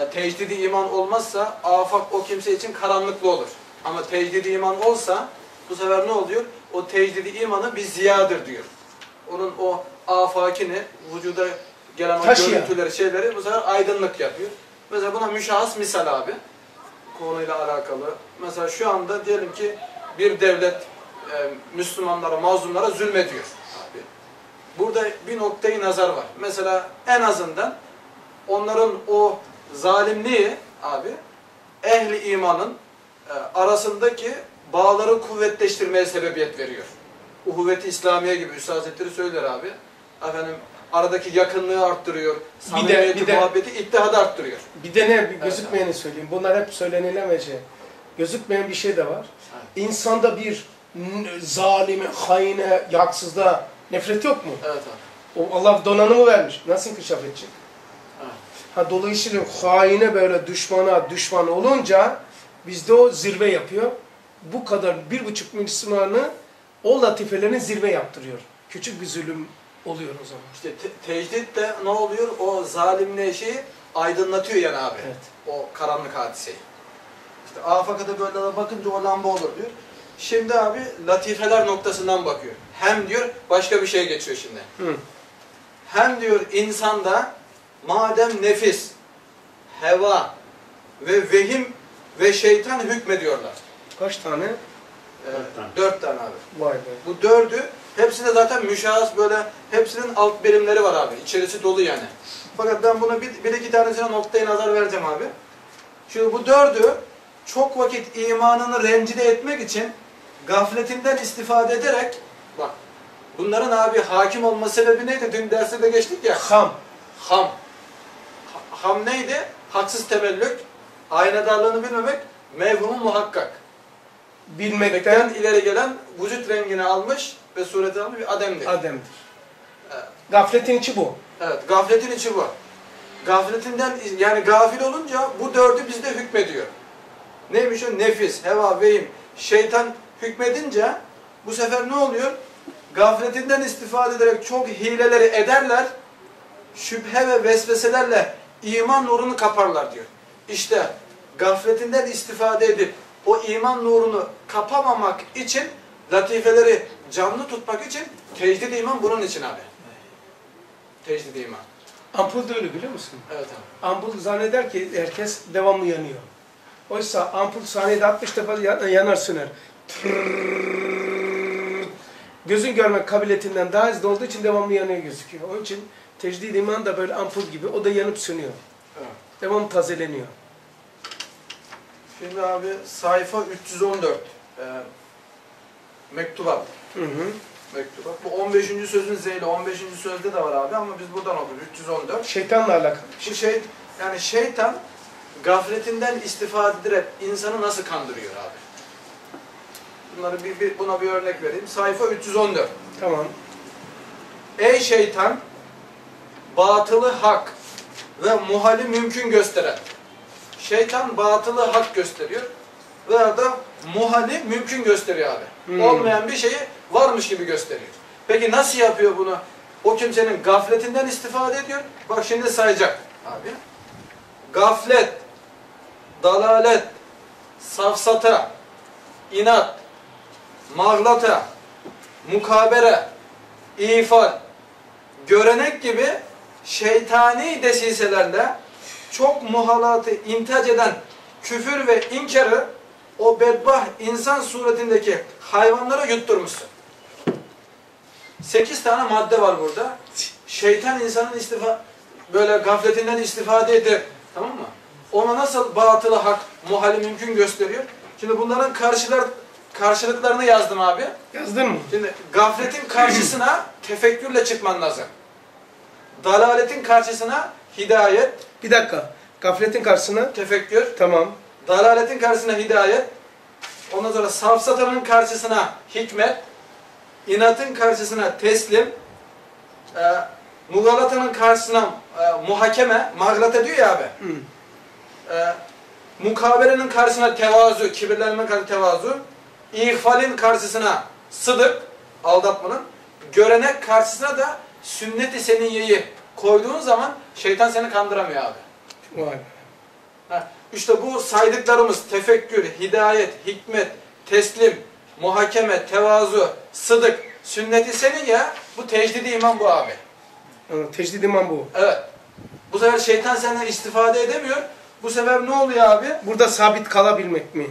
[SPEAKER 2] e, tecdidi iman olmazsa afak o kimse için karanlıklı olur. Ama tecdidi iman olsa bu sefer ne oluyor? O tecdidi imanı bir ziyadır diyor. Onun o afakini, vücuda gelen o
[SPEAKER 1] Taşıyan.
[SPEAKER 2] görüntüleri, şeyleri bu sefer aydınlık yapıyor. Mesela buna müşahhas misal abi. Konuyla alakalı. Mesela şu anda diyelim ki bir devlet e, Müslümanlara, mazlumlara zulmediyor. Burada bir noktayı nazar var. Mesela en azından onların o zalimliği abi ehli imanın e, arasındaki bağları kuvvetleştirmeye sebebiyet veriyor. Uhuvvet-i İslamiye gibi Üstad Hazretleri söyler abi. Efendim aradaki yakınlığı arttırıyor. Samimiyeti,
[SPEAKER 1] bir de-
[SPEAKER 2] muhabbeti, ittihadı arttırıyor.
[SPEAKER 1] Bir de ne bir gözükmeyeni söyleyeyim. Bunlar hep söylenilemece. Gözükmeyen bir şey de var. İnsanda bir zalime, haine, haksızlığa nefret yok mu?
[SPEAKER 2] Evet abi.
[SPEAKER 1] O Allah donanımı vermiş. Nasıl inkişaf edecek?
[SPEAKER 2] Evet.
[SPEAKER 1] Ha dolayısıyla haine böyle düşmana düşman olunca bizde o zirve yapıyor. Bu kadar bir buçuk Müslümanı o latifelerini zirve yaptırıyor. Küçük bir zulüm oluyor o zaman.
[SPEAKER 2] İşte te- tecdit de ne oluyor? O zalimliği şeyi aydınlatıyor yani abi.
[SPEAKER 1] Evet.
[SPEAKER 2] O karanlık hadiseyi. İşte afakada böyle bakınca o lamba olur diyor. Şimdi abi latifeler noktasından bakıyor. Hem diyor başka bir şey geçiyor şimdi.
[SPEAKER 1] Hı.
[SPEAKER 2] Hem diyor insanda madem nefis, heva ve vehim ve şeytan hükmediyorlar.
[SPEAKER 1] Kaç tane?
[SPEAKER 2] Ee,
[SPEAKER 3] Dört tane.
[SPEAKER 2] dört tane abi.
[SPEAKER 1] Vay be.
[SPEAKER 2] Bu dördü hepsi de zaten müşahhas böyle hepsinin alt birimleri var abi. İçerisi dolu yani. Fakat ben buna bir, bir iki tanesine noktayı nazar vereceğim abi. Şimdi bu dördü çok vakit imanını rencide etmek için gafletinden istifade ederek bak bunların abi hakim olma sebebi neydi? Dün derste de geçtik ya.
[SPEAKER 1] Ham.
[SPEAKER 2] Ham. Ha- Ham neydi? Haksız temellük, aynadarlığını bilmemek, mevhumu muhakkak.
[SPEAKER 1] Bilmekten
[SPEAKER 2] Bekten ileri gelen vücut rengini almış ve sureti almış bir ademdir.
[SPEAKER 1] ademdir.
[SPEAKER 2] Evet.
[SPEAKER 1] Gafletin içi bu.
[SPEAKER 2] Evet, gafletin içi bu. Gafletinden yani gafil olunca bu dördü bizde hükmediyor. Neymiş o? Nefis, heva, vehim, şeytan hükmedince bu sefer ne oluyor? Gafletinden istifade ederek çok hileleri ederler. Şüphe ve vesveselerle iman nurunu kaparlar diyor. İşte gafletinden istifade edip o iman nurunu kapamamak için latifeleri canlı tutmak için tecdid iman bunun için abi. Tecdid iman.
[SPEAKER 1] Ampul de öyle biliyor musun?
[SPEAKER 2] Evet abi.
[SPEAKER 1] Ampul zanneder ki herkes devamlı yanıyor. Oysa ampul saniyede 60 defa ya- yanar söner. tırrrr, gözün görmek kabiliyetinden daha hızlı olduğu için devamlı yanıyor gözüküyor. Onun için tecdid iman da böyle ampul gibi. O da yanıp sönüyor.
[SPEAKER 2] Evet.
[SPEAKER 1] Devamlı tazeleniyor.
[SPEAKER 2] Şimdi abi sayfa 314. Ee, mektubat.
[SPEAKER 1] Hı hı.
[SPEAKER 2] Mektubat. Bu 15. sözün zeyli. 15. sözde de var abi ama biz buradan okuyoruz. 314.
[SPEAKER 1] Şeytanla alakalı.
[SPEAKER 2] Bu şey yani şeytan gafletinden istifade ederek insanı nasıl kandırıyor abi? Bunları bir, bir- buna bir örnek vereyim. Sayfa 314.
[SPEAKER 1] Tamam.
[SPEAKER 2] Ey şeytan batılı hak ve muhali mümkün gösteren. Şeytan batılı hak gösteriyor veya da muhali mümkün gösteriyor abi.
[SPEAKER 1] Hmm.
[SPEAKER 2] Olmayan bir şeyi varmış gibi gösteriyor. Peki nasıl yapıyor bunu? O kimsenin gafletinden istifade ediyor. Bak şimdi sayacak abi. Gaflet, dalalet, safsata, inat, mağlata, mukabere, ifal, görenek gibi şeytani desiselerle çok muhalatı intihac eden küfür ve inkarı o bedbah insan suretindeki hayvanlara yutturmuşsun. Sekiz tane madde var burada. Şeytan insanın istifa böyle gafletinden istifade eder. Tamam mı? Ona nasıl batılı hak, muhali mümkün gösteriyor. Şimdi bunların karşılar, karşılıklarını yazdım abi.
[SPEAKER 1] Yazdın mı?
[SPEAKER 2] Şimdi gafletin karşısına tefekkürle çıkman lazım. Dalaletin karşısına hidayet,
[SPEAKER 1] Bir dakika. Gafletin karşısına.
[SPEAKER 2] tefekkür.
[SPEAKER 1] Tamam.
[SPEAKER 2] Dalaletin karşısına hidayet. Ondan sonra safsatanın karşısına hikmet. inatın karşısına teslim. E, mughalatanın karşısına e, muhakeme. Mağlata diyor ya abi.
[SPEAKER 1] Hı.
[SPEAKER 2] E, mukabelenin karşısına tevazu, kibirlenme karşı tevazu. İhfalin karşısına sıdık, aldatmanın. Görenek karşısına da sünnet-i seniyyeyi koyduğun zaman şeytan seni kandıramıyor abi.
[SPEAKER 1] Vay.
[SPEAKER 2] Ha, İşte bu saydıklarımız tefekkür, hidayet, hikmet, teslim, muhakeme, tevazu, sıdık, sünnet-i seniyye bu tecdidi iman bu abi.
[SPEAKER 1] Anladım. Tecdid iman bu.
[SPEAKER 2] Evet. Bu sefer şeytan senden istifade edemiyor. Bu sefer ne oluyor abi?
[SPEAKER 1] Burada sabit kalabilmek mi?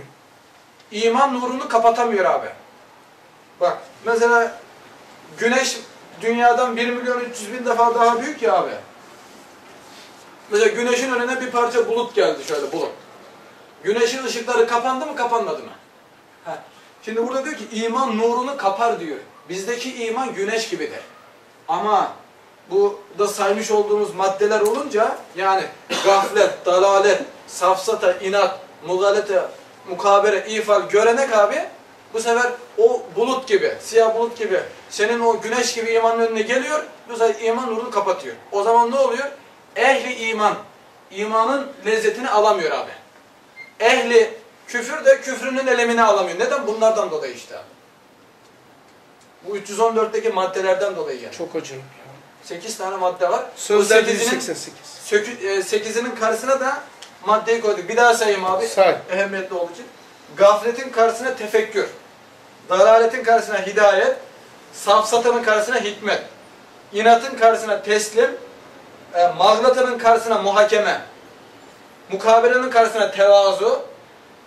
[SPEAKER 2] İman nurunu kapatamıyor abi. Bak mesela güneş dünyadan 1 milyon 300 bin defa daha büyük ya abi. Mesela güneşin önüne bir parça bulut geldi şöyle bulut. Güneşin ışıkları kapandı mı kapanmadı mı? Ha. Şimdi burada diyor ki iman nurunu kapar diyor. Bizdeki iman güneş gibidir. Ama bu da saymış olduğumuz maddeler olunca yani gaflet, dalalet, safsata, inat, mugalete, mukabere, ifal, görenek abi bu sefer o bulut gibi, siyah bulut gibi senin o güneş gibi imanın önüne geliyor bu sefer iman nurunu kapatıyor. O zaman ne oluyor? Ehli iman, imanın lezzetini alamıyor abi. Ehli küfür de küfrünün elemini alamıyor. Neden? Bunlardan dolayı işte abi. Bu 314'teki maddelerden dolayı yani.
[SPEAKER 1] Çok acayip ya.
[SPEAKER 2] 8 tane madde var.
[SPEAKER 1] Sözler
[SPEAKER 2] Bu sekizinin-
[SPEAKER 1] 188.
[SPEAKER 2] Sökü- e, sekizinin karşısına da maddeyi koyduk. Bir daha sayayım abi.
[SPEAKER 1] Say.
[SPEAKER 2] Ehemmiyetli olduğu için. Gafletin karşısına tefekkür. Dalaletin karşısına hidayet. Safsatanın karşısına hikmet. inatın karşısına teslim. E, mağlatanın karşısına muhakeme. Mukabelenin karşısına tevazu.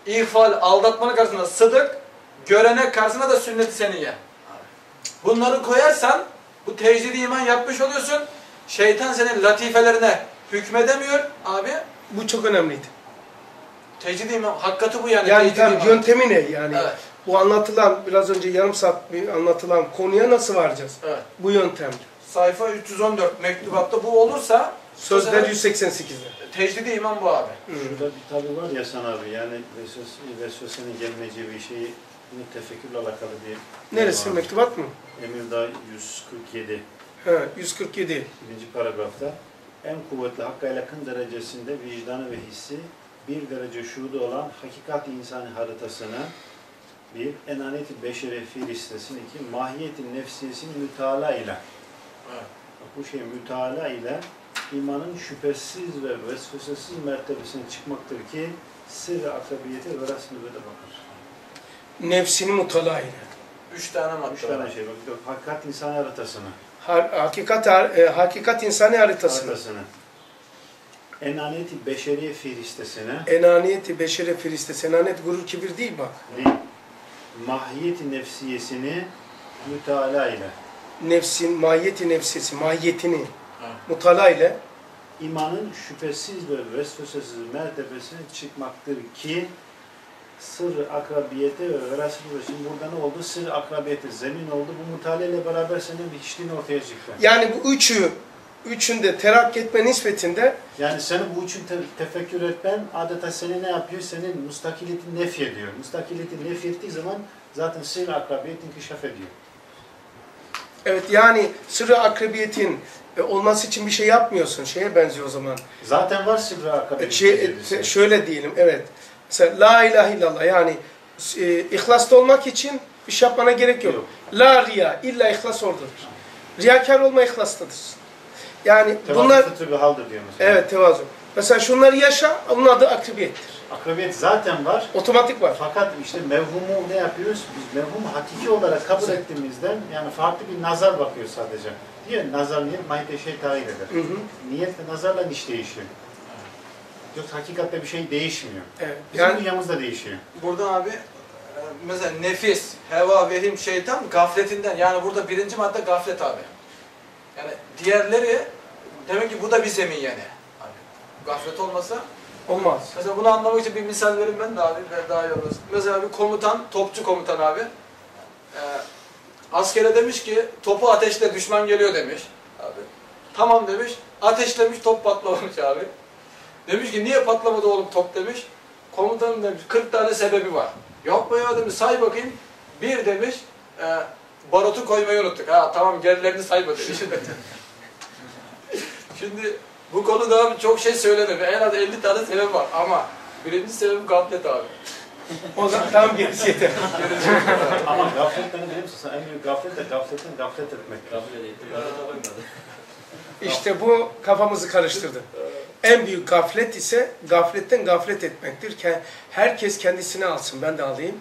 [SPEAKER 2] ihfal, aldatmanın karşısına sıdık. Görenek karşısına da sünnet-i seniyye. Bunları koyarsan bu tecdidi iman yapmış oluyorsun. Şeytan senin latifelerine hükmedemiyor abi.
[SPEAKER 1] Bu çok önemliydi.
[SPEAKER 2] Tecdidi iman, hakikati bu yani.
[SPEAKER 1] Yani
[SPEAKER 2] iman.
[SPEAKER 1] yöntemi ne yani?
[SPEAKER 2] Evet.
[SPEAKER 1] Bu anlatılan, biraz önce yarım saat bir anlatılan konuya nasıl varacağız?
[SPEAKER 2] Evet.
[SPEAKER 1] Bu yöntemle.
[SPEAKER 2] Sayfa 314 mektubatta bu olursa
[SPEAKER 1] Sözler
[SPEAKER 2] Sözler-
[SPEAKER 1] 188'de.
[SPEAKER 2] tecdidi iman bu abi.
[SPEAKER 3] Şurada bir tabi var ya sana abi yani vesvese, vesvesenin gelmeyeceği bir şeyi tefekkürle alakalı bir
[SPEAKER 1] Neresi?
[SPEAKER 3] var.
[SPEAKER 1] Mektubat mı?
[SPEAKER 3] Emirdağ 147
[SPEAKER 1] Ha, 147.
[SPEAKER 3] birinci paragrafta en kuvvetli hakka yakın derecesinde vicdanı ve hissi bir derece şuurda olan hakikat insani haritasını bir enaniyeti beşeri fi listesini iki mahiyeti nefsiyesinin mütala ile
[SPEAKER 2] Evet.
[SPEAKER 3] Bu şey mütala ile imanın şüphesiz ve vesvesesiz mertebesine çıkmaktır ki sır-ı akabiyete ve resmi de bakar.
[SPEAKER 1] Nefsini mutala ile.
[SPEAKER 2] Üç tane madde
[SPEAKER 3] Üç
[SPEAKER 2] var.
[SPEAKER 3] tane şey bak. de Hakikat insani haritasını.
[SPEAKER 1] Ha- hakikat, e, hakikat insani haritasını.
[SPEAKER 3] Haritasını. Enaniyeti beşeriye fi listesine
[SPEAKER 1] Enaniyeti, beşere, filiste. Senanet, gurur, kibir değil bak.
[SPEAKER 3] değil. mahiyeti nefsiyesini müteala ile
[SPEAKER 1] Nefsin, mahiyeti nefsesi, mahiyetini
[SPEAKER 2] Evet.
[SPEAKER 1] mutala ile
[SPEAKER 3] imanın şüphesiz ve vesvesesiz mertebesine çıkmaktır ki sır akrabiyete ve veraset ve şimdi burada ne oldu? Sır akrabiyete zemin oldu. Bu mutala ile beraber senin bir hiçliğin ortaya çıktı.
[SPEAKER 1] yani bu üçü üçünde terakki etme nispetinde
[SPEAKER 3] Yani senin bu üçün te- tefekkür etmen adeta seni ne yapıyor? Senin mustakiliyeti nef ediyor. Mustakiliyeti nef ettiği zaman zaten sır akrabiyet inkişaf ediyor.
[SPEAKER 1] Evet yani sırrı akrebiyetin e, olması için bir şey yapmıyorsun. Şeye benziyor o zaman.
[SPEAKER 3] Zaten var sır akrabiyet.
[SPEAKER 1] E, Şey, e, şöyle diyelim evet. Mesela la ilahe illallah yani e, ihlaslı olmak için bir şey yapmana gerek yok.
[SPEAKER 3] Yok.
[SPEAKER 1] La riya illa ihlas oradadır. Riyakar olma ihlastadır. Yani
[SPEAKER 3] Bunlar
[SPEAKER 1] bunlar
[SPEAKER 3] fıtri bir haldir diyor mesela.
[SPEAKER 1] evet tevazu. Mesela şunları yaşa onun adı akribiyettir.
[SPEAKER 3] Akrabiyet zaten var.
[SPEAKER 1] Otomatik var.
[SPEAKER 3] Fakat işte mevhumu ne yapıyoruz? Biz mevhumu hakiki olarak kabul ettiğimizden yani farklı bir nazar bakıyor sadece. Diyor nazar niyet mahiyete şey tayin eder.
[SPEAKER 1] Hı hı.
[SPEAKER 3] Niyet ve nazarla iş değişiyor. Yoksa hakikatte bir şey değişmiyor.
[SPEAKER 1] Evet.
[SPEAKER 3] Bizim
[SPEAKER 1] Yani
[SPEAKER 3] dünyamızda değişiyor.
[SPEAKER 2] Burada abi e, mesela nefis, heva, vehim, şeytan gafletinden. Yani burada birinci madde gaflet abi. Yani diğerleri demek ki bu da bir zemin yani. Abi, gaflet olmasa
[SPEAKER 1] olmaz.
[SPEAKER 2] Mesela bunu anlamak için bir misal vereyim ben de abi daha iyi anlasın. Mesela bir komutan, topçu komutan abi. Ee, askere demiş ki topu ateşle düşman geliyor demiş. Abi. Tamam demiş. Ateşlemiş top patlamamış abi. Demiş ki niye patlamadı oğlum top demiş. Komutanım demiş 40 tane sebebi var. Yapma ya demiş say bakayım. Bir demiş e, barotu koymayı unuttuk. Ha tamam gerilerini sayma demiş. Şimdi bu konuda abi çok şey söylenir. En az 50 tane sebep var ama birinci sebep gaflet abi.
[SPEAKER 1] O zaman tam gerisi yeter.
[SPEAKER 3] Ama gafletten musun? Sen En büyük gaflet de gafletten gaflet etmek.
[SPEAKER 1] İşte bu kafamızı karıştırdı. En büyük gaflet ise gafletten gaflet etmektir. Ke- Herkes kendisine alsın, ben de alayım.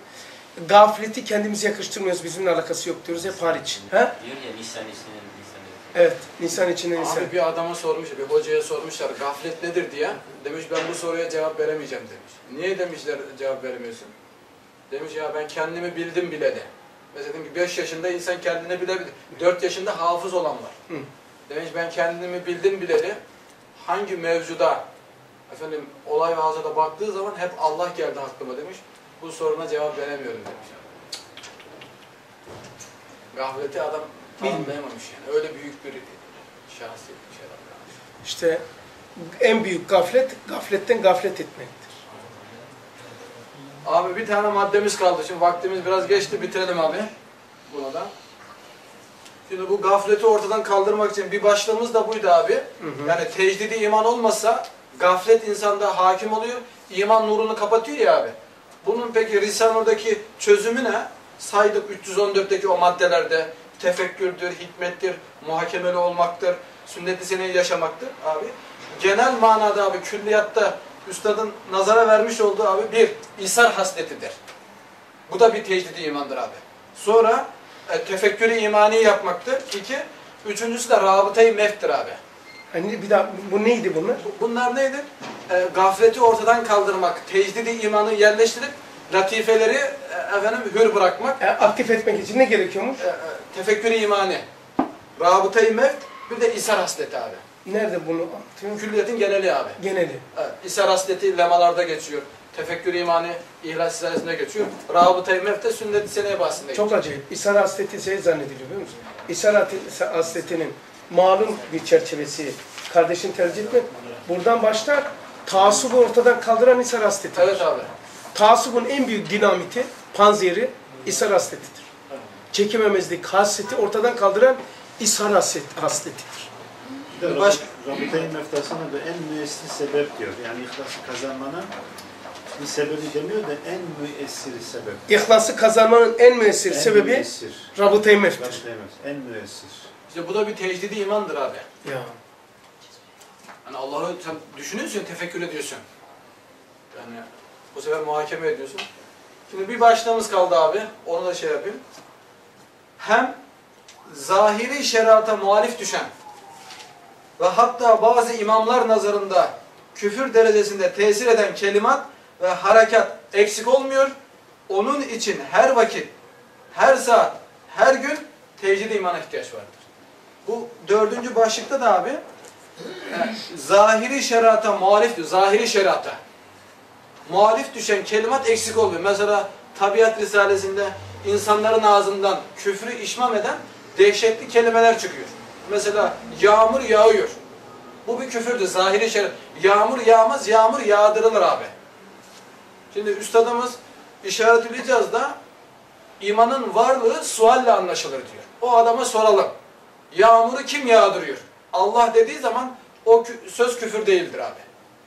[SPEAKER 1] Gafleti kendimize yakıştırmıyoruz, bizimle alakası yok diyoruz hep hariç. Ha?
[SPEAKER 5] Diyor ya Nisan isminin Nisan
[SPEAKER 1] Evet, Nisan içinde Nisan.
[SPEAKER 2] Abi bir adama sormuş, bir hocaya sormuşlar gaflet nedir diye. Demiş ben bu soruya cevap veremeyeceğim demiş. Niye demişler cevap veremiyorsun? Demiş ya ben kendimi bildim bileli. Mesela dedim ki 5 yaşında insan kendini bilebilir. 4 yaşında hafız olan var.
[SPEAKER 1] Hı.
[SPEAKER 2] Demiş ben kendimi bildim bileli. Hangi mevzuda efendim olay ve hazırda baktığı zaman hep Allah geldi aklıma demiş. Bu soruna cevap veremiyorum demiş. Gafleti adam tanımlayamamış yani. Öyle büyük bir şahsiyet bir şey var.
[SPEAKER 1] İşte en büyük gaflet, gafletten gaflet etmektir.
[SPEAKER 2] Abi bir tane maddemiz kaldı. Şimdi vaktimiz biraz geçti. Bitirelim abi. Buna da. Şimdi bu gafleti ortadan kaldırmak için bir başlığımız da buydu abi.
[SPEAKER 1] Hı hı.
[SPEAKER 2] Yani tecdidi iman olmasa gaflet insanda hakim oluyor. İman nurunu kapatıyor ya abi. Bunun peki Risale'deki çözümü ne? Saydık 314'teki o maddelerde tefekkürdür, hikmettir, muhakemeli olmaktır, sünnet-i seneyi yaşamaktır abi. Genel manada abi külliyatta üstadın nazara vermiş olduğu abi bir isar hasletidir. Bu da bir tecdidi imandır abi. Sonra e, tefekkürü imani yapmaktır. İki, üçüncüsü de rabıtayı meftir abi.
[SPEAKER 1] Hani bir daha bu neydi bunlar?
[SPEAKER 2] Bu- Bunlar neydi? E, gafleti ortadan kaldırmak, tecdidi imanı yerleştirip latifeleri e, efendim hür bırakmak,
[SPEAKER 1] E, aktif etmek için ne gerekiyormuş?
[SPEAKER 2] e, e, tefekkürü imani, rabıtayı meft, bir de isar hasleti abi.
[SPEAKER 1] Nerede bunu anlatıyor?
[SPEAKER 2] Külliyetin geneli abi.
[SPEAKER 1] Geneli.
[SPEAKER 2] Evet, isar hasleti lemalarda geçiyor. Tefekkür imani ihlas risalesinde geçiyor. Rabıtayı meft de sünnet-i seneye bahsinde geçiyor.
[SPEAKER 1] Çok acayip. İshar hasleti şey zannediliyor biliyor musun? İshar hasletinin malum bir çerçevesi kardeşin tercih etmek. Buradan başlar. Taassubu ortadan kaldıran İshar hasleti.
[SPEAKER 2] Evet abi.
[SPEAKER 1] Taassubun en büyük dinamiti, panzeri İshar hasletidir. Çekememezlik hasreti ortadan kaldıran İshar haslet- hasletidir.
[SPEAKER 3] Bir de Rabıtayı meftasına da en müessir sebep diyor. Yani ihlası kazanmanın bir sebebi demiyor da en müessiri sebep.
[SPEAKER 1] İhlası kazanmanın en müessir
[SPEAKER 3] En
[SPEAKER 1] sebebi
[SPEAKER 3] müessir.
[SPEAKER 1] rabıtayı meftir.
[SPEAKER 3] En müessir.
[SPEAKER 2] İşte bu da bir tecdidi imandır abi.
[SPEAKER 1] Ya.
[SPEAKER 2] Hani Allah'ı sen düşünüyorsun, tefekkür ediyorsun. Yani bu sefer muhakeme ediyorsun. Şimdi bir başlığımız kaldı abi. Onu da şey yapayım. Hem zahiri şerata muhalif düşen ve hatta bazı imamlar nazarında küfür derecesinde tesir eden kelimat ve harekat eksik olmuyor. onun için her vakit, her saat, her gün tecrid imana ihtiyaç vardır. Bu dördüncü başlıkta da abi e, zahiri şerata muhalif, zahiri şerata muhalif düşen kelimat eksik olmuyor. Mesela Tabiat Risalesi'nde insanların ağzından küfrü işmam eden dehşetli kelimeler çıkıyor. Mesela yağmur yağıyor. Bu bir küfürdür, zahiri şeref. Yağmur yağmaz, yağmur yağdırılır abi. Şimdi üstadımız işaret-ül icazda imanın varlığı sualle anlaşılır diyor. O adama soralım. Yağmuru kim yağdırıyor? Allah dediği zaman o kü- söz küfür değildir abi.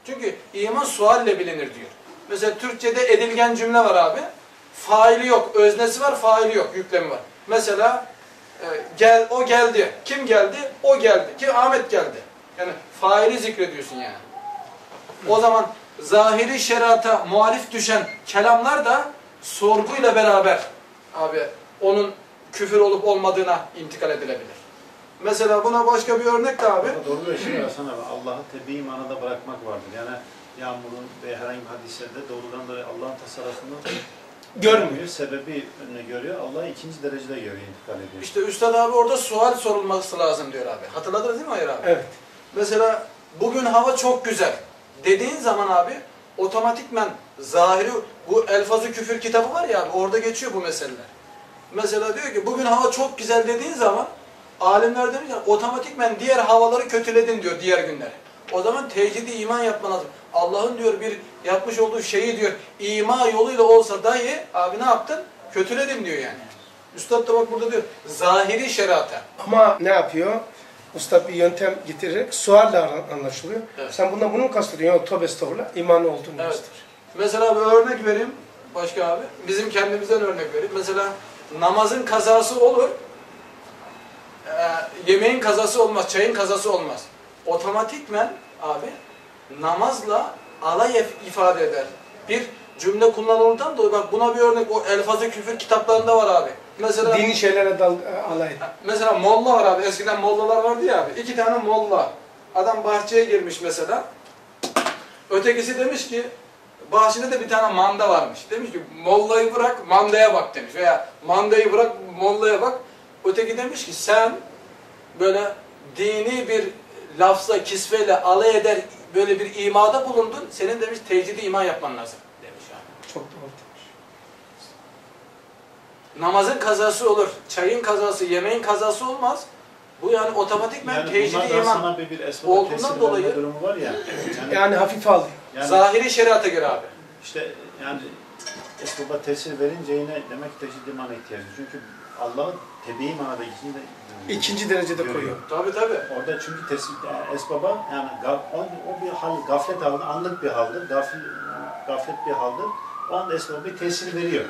[SPEAKER 2] Çünkü iman sualle bilinir diyor. Mesela Türkçe'de edilgen cümle var abi. Faili yok, öznesi var, faili yok, yüklemi var. Mesela e, gel o geldi. Kim geldi? O geldi. Ki Ahmet geldi. Yani faili zikrediyorsun yani. O zaman zahiri şerata muhalif düşen kelamlar da sorguyla beraber abi onun küfür olup olmadığına intikal edilebilir. Mesela buna başka bir örnek de abi.
[SPEAKER 3] Doğru bir şey var sana. Allah'ı tebi manada bırakmak vardır. Yani yağmurun ve herhangi bir hadisede doğrudan dolayı Allah'ın tasarrufunu
[SPEAKER 1] Görmüyor.
[SPEAKER 3] Sebebi önüne görüyor. Allah ikinci derecede görüyor, intikal ediyor.
[SPEAKER 2] İşte Üstad abi orada sual sorulması lazım diyor abi. Hatırladınız değil mi Hayır abi?
[SPEAKER 1] Evet.
[SPEAKER 2] Mesela bugün hava çok güzel dediğin zaman abi otomatikmen zahiri bu Elfazı Küfür kitabı var ya abi orada geçiyor bu meseleler. Mesela diyor ki bugün hava çok güzel dediğin zaman alimler demiş otomatikmen diğer havaları kötüledin diyor diğer günleri. O zaman tecidi iman yapman lazım. Allah'ın diyor bir yapmış olduğu şeyi diyor ima yoluyla olsa dahi abi ne yaptın? Kötüledim diyor yani. Üstad da bak burada diyor zahiri şerata.
[SPEAKER 1] Ama ne yapıyor? Usta bir yöntem getirerek sualle an- anlaşılıyor.
[SPEAKER 2] Evet.
[SPEAKER 1] Sen bundan bunu mu kastediyorsun? Yok tövbe estağfurullah. imanı olduğunu
[SPEAKER 2] Evet.
[SPEAKER 1] gösterir.
[SPEAKER 2] Mesela bir örnek vereyim. Başka abi. Bizim kendimizden örnek vereyim. Mesela namazın kazası olur. Ee, yemeğin kazası olmaz. Çayın kazası olmaz. Otomatikmen abi namazla alay ifade eder. Bir cümle kullanılırdan dolayı bak buna bir örnek o elfazı küfür kitaplarında var abi. Mesela
[SPEAKER 1] Dini şeylere dal alay.
[SPEAKER 2] Mesela molla var abi. Eskiden mollalar vardı ya abi. İki tane molla. Adam bahçeye girmiş mesela. Ötekisi demiş ki bahçede de bir tane manda varmış. Demiş ki mollayı bırak mandaya bak demiş. Veya mandayı bırak mollaya bak. Öteki demiş ki sen böyle dini bir lafza, kisveyle alay eder böyle bir imada bulundun. Senin demiş tecrüdi iman yapman lazım demiş abi.
[SPEAKER 1] Çok doğru demiş.
[SPEAKER 2] Namazın kazası olur, çayın kazası, yemeğin kazası olmaz. Bu yani otomatikmen
[SPEAKER 3] Yani bunlardan
[SPEAKER 2] iman.
[SPEAKER 3] bir,
[SPEAKER 2] olduğundan dolayı-
[SPEAKER 3] durumu var ya. Yani,
[SPEAKER 1] Yani hafife alıyor.
[SPEAKER 3] yani
[SPEAKER 2] Zahiri şeriata göre abi.
[SPEAKER 3] işte yani esbaba tesir verince yine demek ki teşhid imana ihtiyacı. Çünkü Allah'ın tebi manada içinde
[SPEAKER 1] İkinci derecede
[SPEAKER 3] Görüyor.
[SPEAKER 1] koyuyor.
[SPEAKER 2] Tabi tabi.
[SPEAKER 3] Orada çünkü tesir, yani esbaba yani o, o bir hal, gaflet halinde, anlık bir haldir, gafil, gaflet bir haldir. O anda esbaba bir tesir veriyor.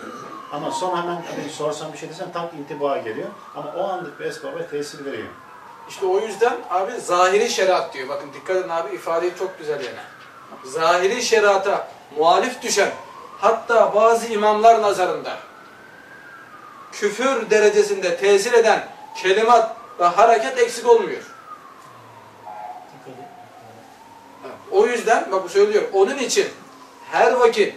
[SPEAKER 3] Ama son hemen hani sorsan bir şey desen tak intibaha geliyor. Ama o anlık bir esbaba tesir veriyor.
[SPEAKER 2] İşte o yüzden abi zahiri şeriat diyor. Bakın dikkat edin abi ifadeyi çok güzel yani. Zahiri şeriata muhalif düşen hatta bazı imamlar nazarında küfür derecesinde tesir eden kelimat ve hareket eksik olmuyor. O yüzden bak bu söylüyor. Onun için her vakit,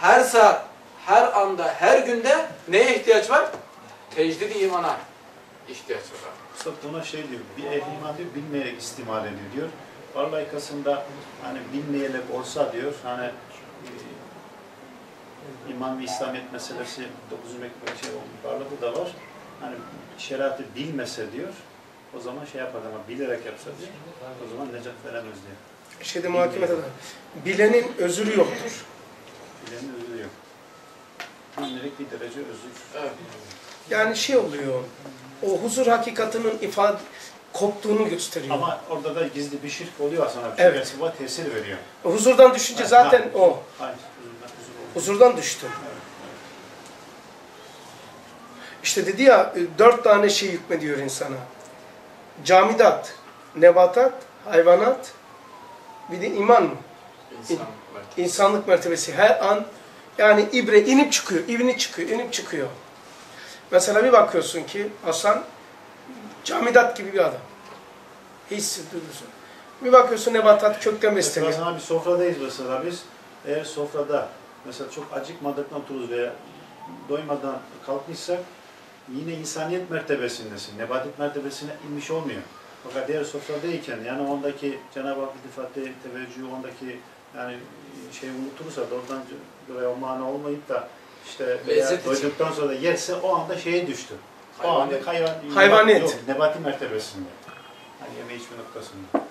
[SPEAKER 2] her saat, her anda, her günde neye ihtiyaç var? Tecdidi imana ihtiyaç var.
[SPEAKER 3] Üstad buna şey diyor, bir ehli iman diyor, bilmeyerek istimal ediyor diyor. Varlaykasında hani bilmeyerek olsa diyor, hani e, iman ve İslamiyet meselesi 9. mektubu şey varlığı da var. Hani şeriatı bilmese diyor, o zaman şey yapar ama bilerek yapsa diyor, o zaman necat veremez diyor.
[SPEAKER 1] Şeyde muhakemede de bilenin özürü yoktur.
[SPEAKER 3] Bilenin özrü yok. Bilmeyerek bir derece özür.
[SPEAKER 2] Evet.
[SPEAKER 1] Yani şey oluyor. O huzur hakikatinin ifade koptuğunu gösteriyor.
[SPEAKER 3] Ama orada da gizli bir şirk oluyor sana. Çünkü
[SPEAKER 1] Evet.
[SPEAKER 3] tesir veriyor.
[SPEAKER 1] Huzurdan düşünce zaten
[SPEAKER 3] Ha,
[SPEAKER 1] o.
[SPEAKER 3] Hayır, huzurdan- huzur.
[SPEAKER 1] Huzurdan düştü. İşte dedi ya e, dört tane şey hükmediyor insana. Camidat, nebatat, hayvanat, bir de iman mı?
[SPEAKER 2] İnsan mertebesi.
[SPEAKER 1] İnsanlık mertebesi her an yani ibre inip çıkıyor, inip çıkıyor, inip çıkıyor. Mesela bir bakıyorsun ki Hasan camidat gibi bir adam. Hissediyorsun. Bir bakıyorsun nebatat kökten
[SPEAKER 3] Mesela
[SPEAKER 1] besleniyor.
[SPEAKER 3] sana bir sofradayız mesela biz. Eğer sofrada mesela çok acıkmadıktan otururuz veya doymadan kalkmışsak yine insaniyet mertebesindesin. Nebatit mertebesine inmiş olmuyor. Fakat diğer sofradayken yani ondaki Cenab-ı Hak iltifatı, teveccühü, ondaki yani şey unutursa da oradan buraya o mana olmayıp da işte doyduktan sonra da yerse o anda şeye düştü. O
[SPEAKER 2] Hayvaniyet.
[SPEAKER 3] anda hayvan,
[SPEAKER 1] Hayvaniyet.
[SPEAKER 3] Yok, nebati mertebesinde. Hani yeme içme noktasında.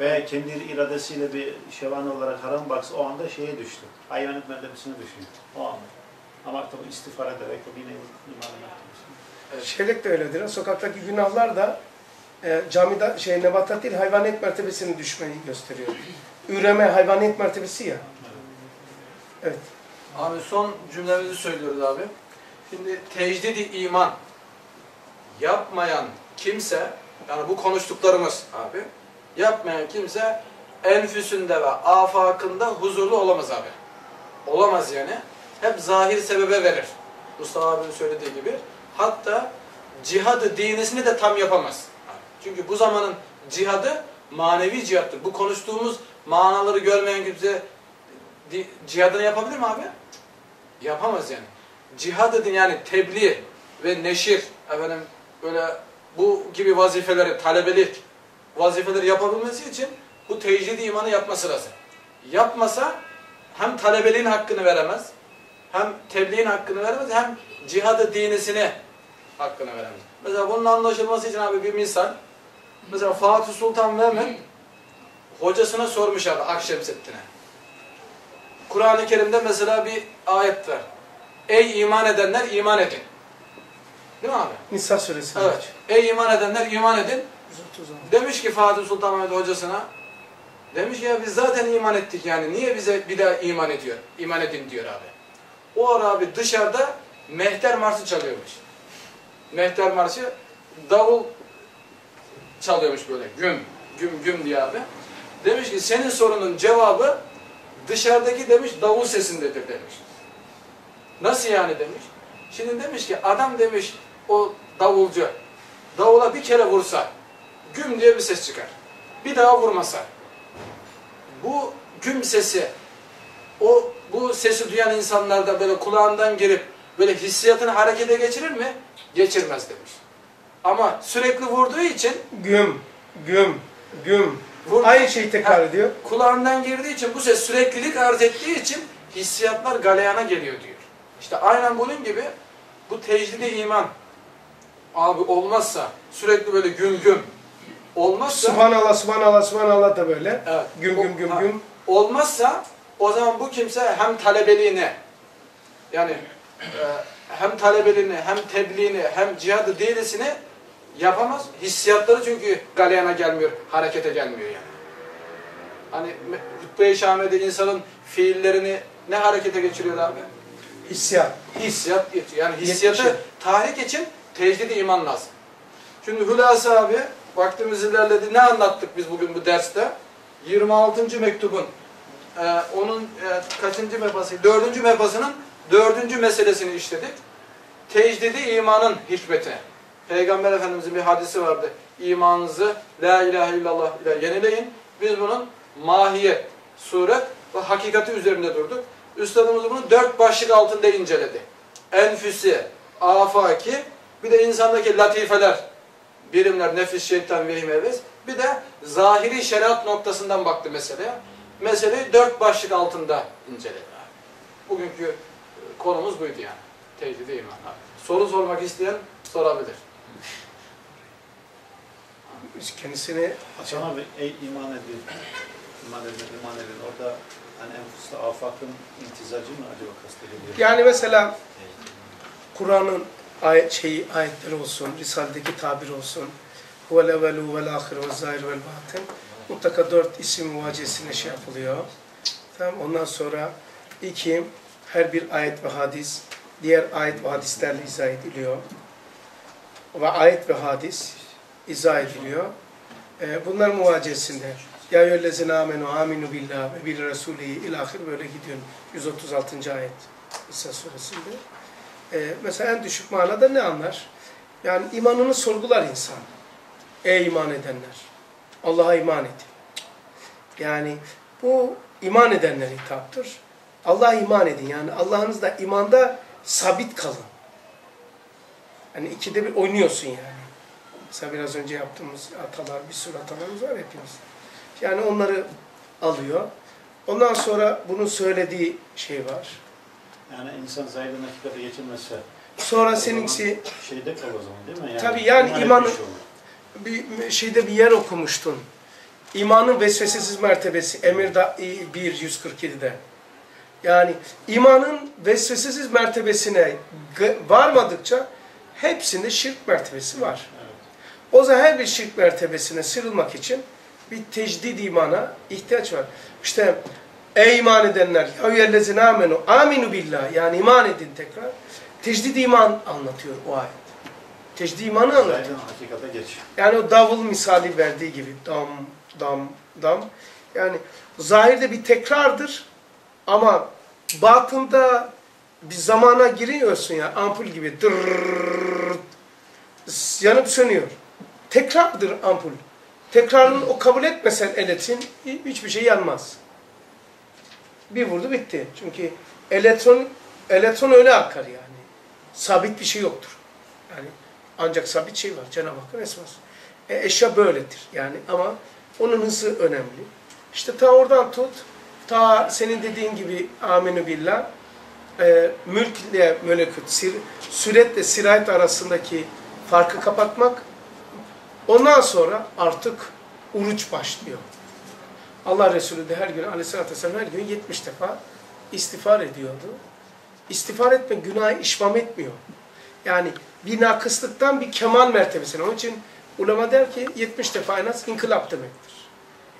[SPEAKER 3] Veya kendi iradesiyle bir şevan olarak haram baksa o anda şeye düştü. Hayvaniyet mertebesine düşüyor. O anda. Ama tabi istiğfar ederek o yine iman mertebesine.
[SPEAKER 1] Şeylik de öyledir. Sokaktaki günahlar da e, camide şey nebatat değil hayvaniyet mertebesini düşmeyi gösteriyor. Üreme hayvaniyet mertebesi ya. Evet.
[SPEAKER 2] Abi son cümlemizi söylüyoruz abi. Şimdi tecdidi iman yapmayan kimse, yani bu konuştuklarımız abi, yapmayan kimse enfüsünde ve afakında huzurlu olamaz abi. Olamaz yani. Hep zahir sebebe verir. Mustafa abinin söylediği gibi. Hatta cihadı dinisini de tam yapamaz. Çünkü bu zamanın cihadı manevi cihattır. Bu konuştuğumuz manaları görmeyen kimse cihadını yapabilir mi abi? Yapamaz yani. Cihad edin yani tebliğ ve neşir, efendim böyle bu gibi vazifeleri, talebelik vazifeleri yapabilmesi için bu tecrid imanı yapması lazım. Yapmasa hem talebeliğin hakkını veremez, hem tebliğin hakkını veremez, hem cihadı dinisine hakkını veremez. Mesela bunun anlaşılması için abi bir misal, mesela Fatih Sultan Mehmet hocasına sormuş abi Akşemseddin'e. Kur'an-ı Kerim'de mesela bir ayet var. Ey iman edenler iman edin. Değil mi abi?
[SPEAKER 1] Nisa suresi.
[SPEAKER 2] Evet. Ey iman edenler iman edin.
[SPEAKER 1] 136.
[SPEAKER 2] Demiş ki Fatih Sultan Mehmet hocasına. Demiş ki ya biz zaten iman ettik yani. Niye bize bir daha iman ediyor? İman edin diyor abi. O ara abi dışarıda Mehter Marşı çalıyormuş. Mehter Marşı davul çalıyormuş böyle güm güm güm diye abi. Demiş ki senin sorunun cevabı dışarıdaki demiş davul sesindedir demiş. Nasıl yani demiş. Şimdi demiş ki adam demiş o davulcu davula bir kere vursa güm diye bir ses çıkar. Bir daha vurmasa. Bu güm sesi o bu sesi duyan insanlarda böyle kulağından girip böyle hissiyatını harekete geçirir mi? Geçirmez demiş. Ama sürekli vurduğu için
[SPEAKER 1] Güm, güm, güm.
[SPEAKER 2] vur-
[SPEAKER 1] Aynı şeyi tekrar ediyor.
[SPEAKER 2] kulağından girdiği için bu ses süreklilik arz ettiği için hissiyatlar galeyana geliyor diyor. İşte aynen bunun gibi bu tecdidi iman abi olmazsa sürekli böyle güm güm olmazsa
[SPEAKER 1] Subhanallah, subhanallah, subhanallah da böyle.
[SPEAKER 2] evet,
[SPEAKER 1] Güm güm güm
[SPEAKER 2] ha,
[SPEAKER 1] güm.
[SPEAKER 2] olmazsa o zaman bu kimse hem talebeliğini yani e, hem talebeliğini hem tebliğini hem cihadı değilisini yapamaz. Hissiyatları çünkü galeyana gelmiyor, harekete gelmiyor yani. Hani hutbe-i şamede insanın fiillerini ne harekete geçiriyor abi?
[SPEAKER 1] Hissiyat.
[SPEAKER 2] Hissiyat geçiyor. Yani hissiyatı tahrik için tecdidi iman lazım. Şimdi Hülasa abi vaktimiz ilerledi. Ne anlattık biz bugün bu derste? 26. mektubun e, onun e, kaçıncı mefası? Dördüncü mefasının dördüncü meselesini işledik. Tecdidi imanın hikmeti. Peygamber Efendimizin bir hadisi vardı. İmanınızı la ilahe illallah ile yenileyin. Biz bunun mahiyet, suret ve hakikati üzerinde durduk. Üstadımız bunu dört başlık altında inceledi. Enfüsi, afaki, bir de insandaki latifeler, birimler, nefis, şeytan, vehim, heves. Bir de zahiri şeriat noktasından baktı meseleye. Meseleyi dört başlık altında inceledi. abi. Bugünkü e, konumuz buydu yani. Tecdidi iman. abi. Soru sormak isteyen sorabilir.
[SPEAKER 1] Biz kendisini
[SPEAKER 3] Hasan abi ey iman edin, iman edin, iman edin. Orada hani enfüste afakın imtizacı mı acaba kastediliyor?
[SPEAKER 1] yani mesela Kur'an'ın ayet şeyi ayetleri olsun, Risale'deki tabir olsun. Huvel evvelu vel ahir ve zahir vel batin. Mutlaka dört isim muvacesine şey yapılıyor. Tamam. Ondan sonra iki, her bir ayet ve hadis diğer ayet ve hadislerle izah ediliyor. Ve ayet ve hadis izah ediliyor. Ee, bunlar muvacesinde. Ya eyyühellezine amenu aminu billah ve bil resulihi ilahir böyle gidiyor. 136. ayet İsa suresinde. Ee, mesela en düşük manada ne anlar? Yani imanını sorgular insan. Ey iman edenler! Allah'a iman edin. Yani bu iman edenler hitaptır. Allah'a iman edin. Yani Allah'ınızda imanda sabit kalın. Hani ikide bir oynuyorsun yani. Mesela biraz önce yaptığımız atalar, bir sürü atalarımız var hepimiz. Yani onları alıyor. Ondan sonra bunun söylediği şey var.
[SPEAKER 3] Yani insan zahirden hakikate geçirmezse
[SPEAKER 1] Sonra seninkisi
[SPEAKER 3] şeyde kal o zaman değil mi?
[SPEAKER 1] Tabii yani
[SPEAKER 3] iman.
[SPEAKER 1] Bir şeyde bir yer okumuştun. İmanın vesvesesiz mertebesi Emir'de 1 147'de. Yani imanın vesvesesiz mertebesine varmadıkça hepsinde şirk mertebesi var.
[SPEAKER 3] Evet.
[SPEAKER 1] O zaman her bir şirk mertebesine sırılmak için bir tecdid imana ihtiyaç var. İşte ey iman edenler, eyyellezine amenu, aminu billah yani iman edin tekrar. Tecdid iman anlatıyor o ayet. Tecdid imanı anlatıyor.
[SPEAKER 3] Hakikate geç.
[SPEAKER 1] Yani o davul misali verdiği gibi dam dam dam. Yani zahirde bir tekrardır ama batında bir zamana giriyorsun ya ampul gibi dırrrr, yanıp sönüyor. Tekrardır ampul. Tekrarını o kabul etmesen eletin hiçbir şey yanmaz. Bir vurdu bitti. Çünkü elektron elektron öyle akar yani. Sabit bir şey yoktur. Yani ancak sabit şey var. Cenab-ı Hakk'ın esması. E, eşya böyledir yani ama onun hızı önemli. İşte ta oradan tut, ta senin dediğin gibi aminu billah, e, mülk ile melekut, sir, süretle sirayet arasındaki farkı kapatmak. Ondan sonra artık uruç başlıyor. Allah Resulü de her gün aleyhissalatü vesselam her gün 70 defa istiğfar ediyordu. İstiğfar etme günah işmam etmiyor. Yani bir nakıslıktan bir kemal mertebesine. Onun için ulema der ki 70 defa en az inkılap demektir.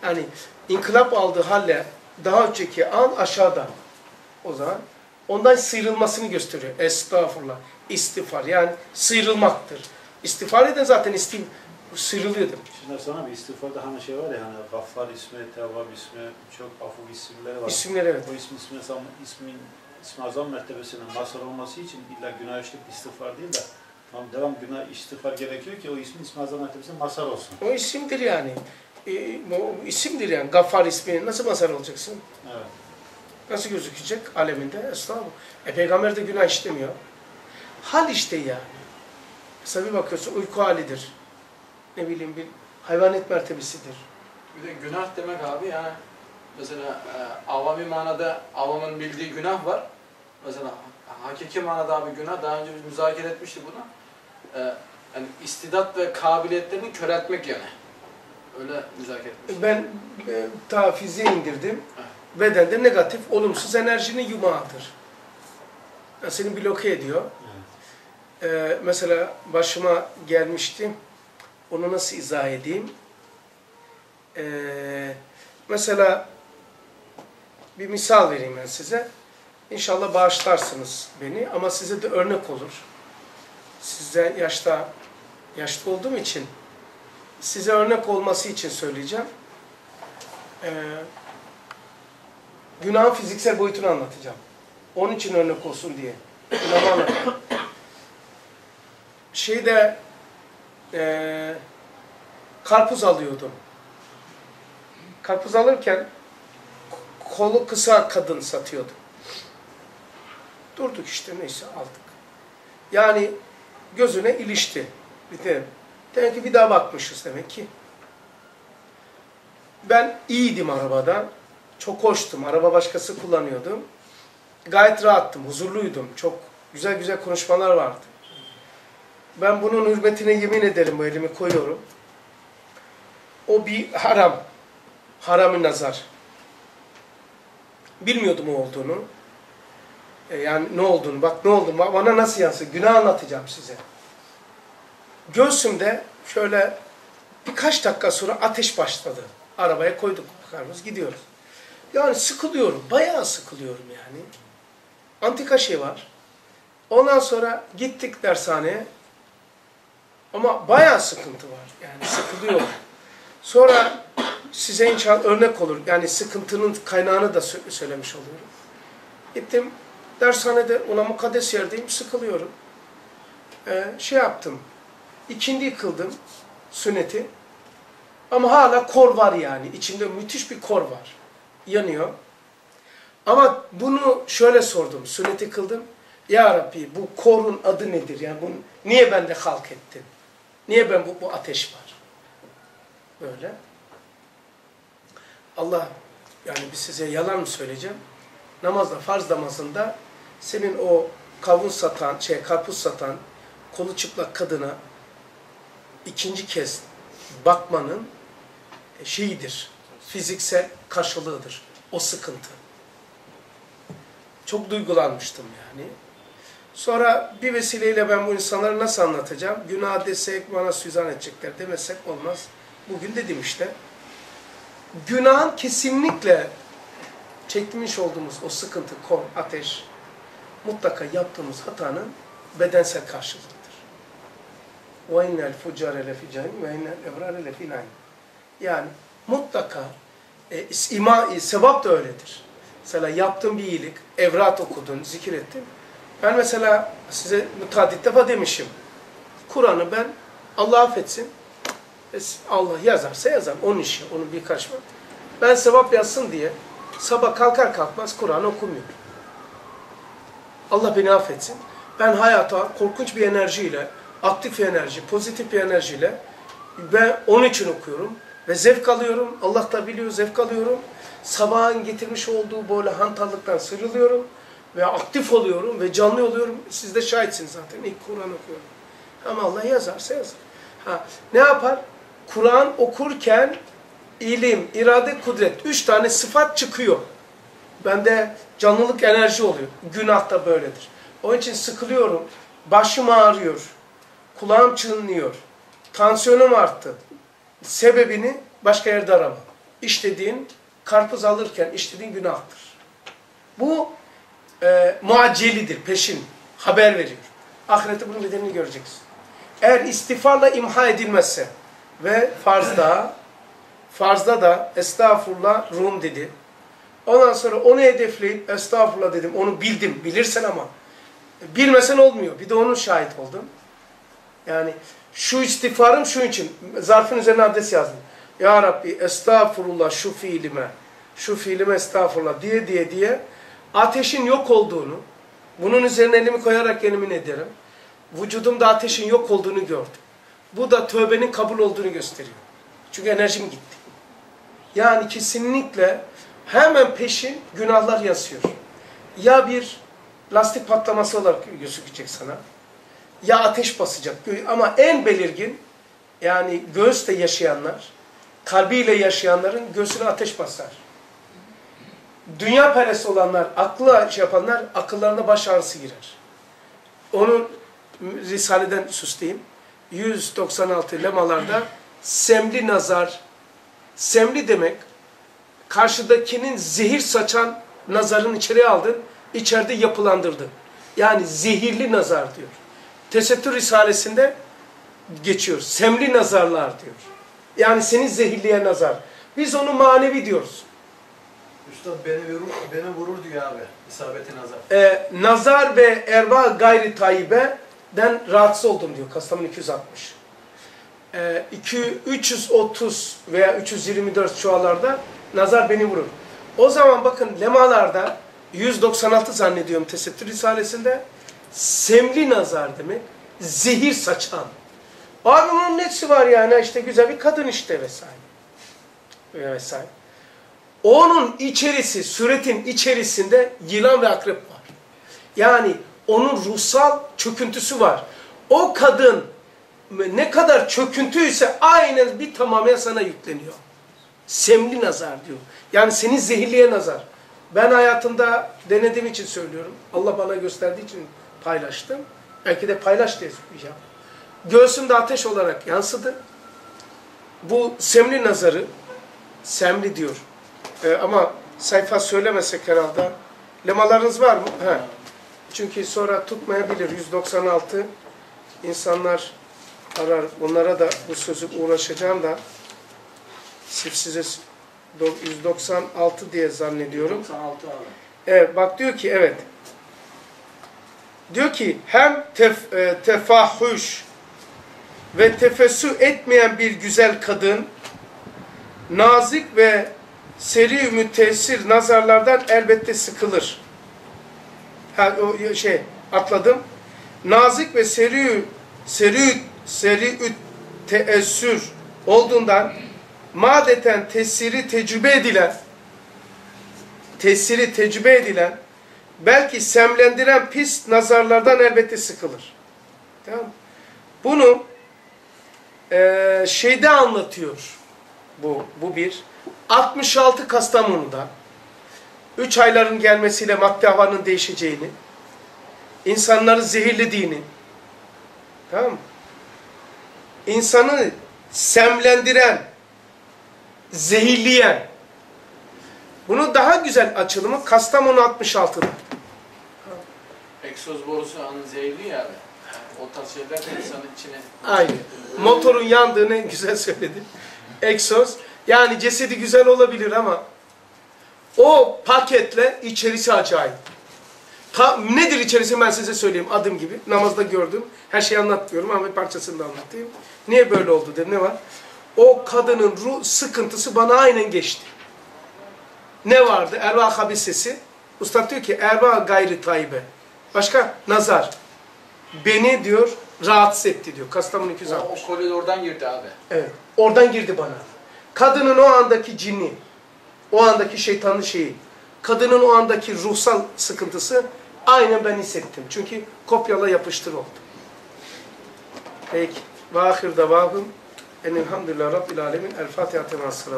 [SPEAKER 1] Yani inkılap aldığı halle daha önceki an aşağıda. O zaman ondan sıyrılmasını gösteriyor. Estağfurullah. İstiğfar yani sıyrılmaktır. İstiğfar eden zaten istim sıyrılıyor demek.
[SPEAKER 3] Şimdi sana bir istiğfarda hani şey var ya hani Gaffar ismi, Tevvab ismi, çok afuk isimleri var.
[SPEAKER 1] İsimler evet.
[SPEAKER 3] O ismi ismi, ismin, ismin ismi azam mertebesine mazhar olması için illa günah işlik istiğfar değil de tam devam günah istiğfar gerekiyor ki o ismin ismi azam mertebesine mazhar olsun.
[SPEAKER 1] O isimdir yani. E, o isimdir yani. Gaffar ismi nasıl mazhar olacaksın?
[SPEAKER 3] Evet.
[SPEAKER 1] Nasıl gözükecek aleminde? Estağfurullah. E peygamber de günah işlemiyor. Hal işte yani. Mesela bir bakıyorsun uyku halidir. Ne bileyim bir hayvanet mertebesidir.
[SPEAKER 2] Bir de günah demek abi yani mesela e, avami manada avamın bildiği günah var. Mesela ha- hakiki manada abi günah daha önce biz müzakere etmiştik bunu. E, yani istidat ve kabiliyetlerini köreltmek yani. Öyle müzakere etmiştik.
[SPEAKER 1] Ben e, ta fiziğe indirdim. Bedende negatif, olumsuz enerjinin yumağıdır. Yani seni bloke ediyor.
[SPEAKER 3] evet.
[SPEAKER 1] Ee, mesela başıma gelmişti. Onu nasıl izah edeyim? Ee, mesela bir misal vereyim ben size. İnşallah bağışlarsınız beni ama size de örnek olur. Size yaşta yaşlı olduğum için size örnek olması için söyleyeceğim. Ee, günahın fiziksel boyutunu anlatacağım. Onun için örnek olsun diye. Günahı anlatacağım şeyde eee karpuz alıyordum. Karpuz alırken kolu kısa kadın satıyordu. Durduk işte neyse aldık. Yani gözüne ilişti. De demek ki bir daha bakmışız demek ki. Ben iyiydim arabada. Çok hoştum. Araba başkası kullanıyordum. Gayet rahattım, huzurluydum. Çok güzel güzel konuşmalar vardı. Ben bunun hürmetine yemin ederim bu elimi koyuyorum. O bir haram. Haram-ı nazar. Bilmiyordum o olduğunu. E, yani ne olduğunu, bak ne oldu, bana nasıl yansın, günah anlatacağım size. Göğsümde şöyle birkaç dakika sonra ateş başladı. Arabaya koyduk karımız gidiyoruz. Yani sıkılıyorum, bayağı sıkılıyorum yani. Antika şey var. Ondan sonra gittik dershaneye. Ama bayağı sıkıntı var. Yani sıkılıyor. Sonra size inşallah örnek olur. Yani sıkıntının kaynağını da sö- söylemiş oluyorum. Gittim dershanede ona mukaddes yerdeyim sıkılıyorum. Ee, şey yaptım. İkindi kıldım sünneti. Ama hala kor var yani. İçinde müthiş bir kor var. Yanıyor. Ama bunu şöyle sordum. Sünneti kıldım. Ya Rabbi bu korun adı nedir? Yani bunu niye bende halk ettin? Niye ben bu, bu ateş var? Böyle. Allah yani bir size yalan mı söyleyeceğim? Namazda, farz namazında senin o kavun satan, şey karpuz satan kolu çıplak kadına ikinci kez bakmanın şeyidir, fiziksel karşılığıdır. O sıkıntı. Çok duygulanmıştım yani. Sonra bir vesileyle ben bu insanlara nasıl anlatacağım? Günah desek bana süzan edecekler demesek olmaz. Bugün dedim işte. Günahın kesinlikle çekmiş olduğumuz o sıkıntı, kor, ateş, mutlaka yaptığımız hatanın bedensel karşılığıdır. وَاِنَّ الْفُجَّارَ لَفِي جَهِمْ وَاِنَّ الْاَبْرَارَ لَفِي نَعِمْ Yani mutlaka e, ima, e, sevap da öyledir. Mesela yaptığın bir iyilik, evrat okudun, zikir ettin. Ben mesela size müteaddit defa demişim. Kur'an'ı ben Allah affetsin. Allah yazarsa yazar. Onun işi, onun bir karışma. Ben sevap yazsın diye sabah kalkar kalkmaz Kur'an okumuyor. Allah beni affetsin. Ben hayata korkunç bir enerjiyle, aktif bir enerji, pozitif bir enerjiyle ben onun için okuyorum ve zevk alıyorum. Allah da biliyor zevk alıyorum. Sabahın getirmiş olduğu böyle hantallıktan sıyrılıyorum ve aktif oluyorum ve canlı oluyorum. Siz de şahitsiniz zaten. İlk Kur'an okuyorum. Ama Allah yazarsa yazar. Ha, ne yapar? Kur'an okurken ilim, irade, kudret. Üç tane sıfat çıkıyor. Bende canlılık, enerji oluyor. Günah da böyledir. Onun için sıkılıyorum. Başım ağrıyor. Kulağım çınlıyor. Tansiyonum arttı. Sebebini başka yerde arama. İşlediğin, karpuz alırken işlediğin günahtır. Bu e, muaccelidir, peşin. Haber veriyor. Ahirette bunun bedelini göreceksin. Eğer istiğfarla imha edilmezse ve farzda, farzda da estağfurullah Rum dedi. Ondan sonra onu hedefleyip estağfurullah dedim. Onu bildim. Bilirsen ama. Bilmesen olmuyor. Bir de onun şahit oldum. Yani şu istiğfarım şu için. Zarfın üzerine adres yazdım. Ya Rabbi estağfurullah şu fiilime, şu fiilime estağfurullah diye diye diye ateşin yok olduğunu, bunun üzerine elimi koyarak yemin ederim. Vücudumda ateşin yok olduğunu gördüm. Bu da tövbenin kabul olduğunu gösteriyor. Çünkü enerjim gitti. Yani kesinlikle hemen peşin günahlar yazıyor. Ya bir lastik patlaması olarak gözükecek sana. Ya ateş basacak. Ama en belirgin yani göğüste yaşayanlar, kalbiyle yaşayanların göğsüne ateş basar. Dünya perest olanlar, aklı şey yapanlar akıllarına baş ağrısı girer. Onun Risale'den süsleyeyim. 196 lemalarda semli nazar, semli demek karşıdakinin zehir saçan nazarın içeriye aldın, içeride yapılandırdın. Yani zehirli nazar diyor. Tesettür Risalesi'nde geçiyor. Semli nazarlar diyor. Yani seni zehirleyen nazar. Biz onu manevi diyoruz.
[SPEAKER 2] Üstad beni vurur, beni vurur diyor abi. İsabeti nazar.
[SPEAKER 1] Ee, nazar ve erva gayri tayyibe'den rahatsız oldum diyor Kastamonu 260. Ee, 2, 330 veya 324 şualarda nazar beni vurur. O zaman bakın lemalarda 196 zannediyorum Tesettür Risalesi'nde semli nazar demek zehir saçan. Abi bunun nesi var yani işte güzel bir kadın işte vesaire. Vesaire. Onun içerisi, suretin içerisinde yılan ve akrep var. Yani onun ruhsal çöküntüsü var. O kadın ne kadar çöküntüyse aynen bir tamamen sana yükleniyor. Semli nazar diyor. Yani seni zehirliye nazar. Ben hayatımda denediğim için söylüyorum. Allah bana gösterdiği için paylaştım. Belki de paylaş diye. Göğsümde ateş olarak yansıdı. Bu semli nazarı, semli diyor. Ee, ama sayfa söylemesek herhalde. Lemalarınız var mı? He. Çünkü sonra tutmayabilir. 196 insanlar arar. Onlara da bu sözü uğraşacağım da size 196 diye zannediyorum.
[SPEAKER 3] 96 abi.
[SPEAKER 1] Evet bak diyor ki evet. Diyor ki hem tef, e, tefahüş ve tefessü etmeyen bir güzel kadın nazik ve seri mütesir nazarlardan elbette sıkılır. Ha, o şey atladım. Nazik ve seri seri seri teessür olduğundan madeten tesiri tecrübe edilen tesiri tecrübe edilen belki semlendiren pis nazarlardan elbette sıkılır. Tamam? Bunu eee, şeyde anlatıyor. Bu, bu bir. 66 Kastamonu'da 3 ayların gelmesiyle madde havanın değişeceğini, insanları zehirlediğini, tamam mı? İnsanı semlendiren, zehirleyen, bunu daha güzel açılımı Kastamonu 66'da.
[SPEAKER 2] Egzoz borusu anın zehirli ya abi. O tarz şeyler insanın içine...
[SPEAKER 1] Aynı. Motorun yandığını en güzel söyledi. Egzoz. Yani cesedi güzel olabilir ama o paketle içerisi acayip. Ta, nedir içerisi ben size söyleyeyim adım gibi. Namazda gördüm. Her şeyi anlatmıyorum ama bir parçasını da anlatayım. Niye böyle oldu dedim. Ne var? O kadının ruh sıkıntısı bana aynen geçti. Ne vardı? Erva habisesi. Ustad diyor ki erva gayri taybe. Başka? Nazar. Beni diyor rahatsız etti diyor. Kastamonu
[SPEAKER 2] O,
[SPEAKER 1] 260.
[SPEAKER 2] o koridordan girdi abi.
[SPEAKER 1] Evet. Oradan girdi bana. Kadının o andaki cinni, o andaki şeytanın şeyi, kadının o andaki ruhsal sıkıntısı aynen ben hissettim. Çünkü kopyala yapıştır oldu. Peki. Ve ahir davahum enilhamdülillah Rabbil alemin. El Fatiha temas.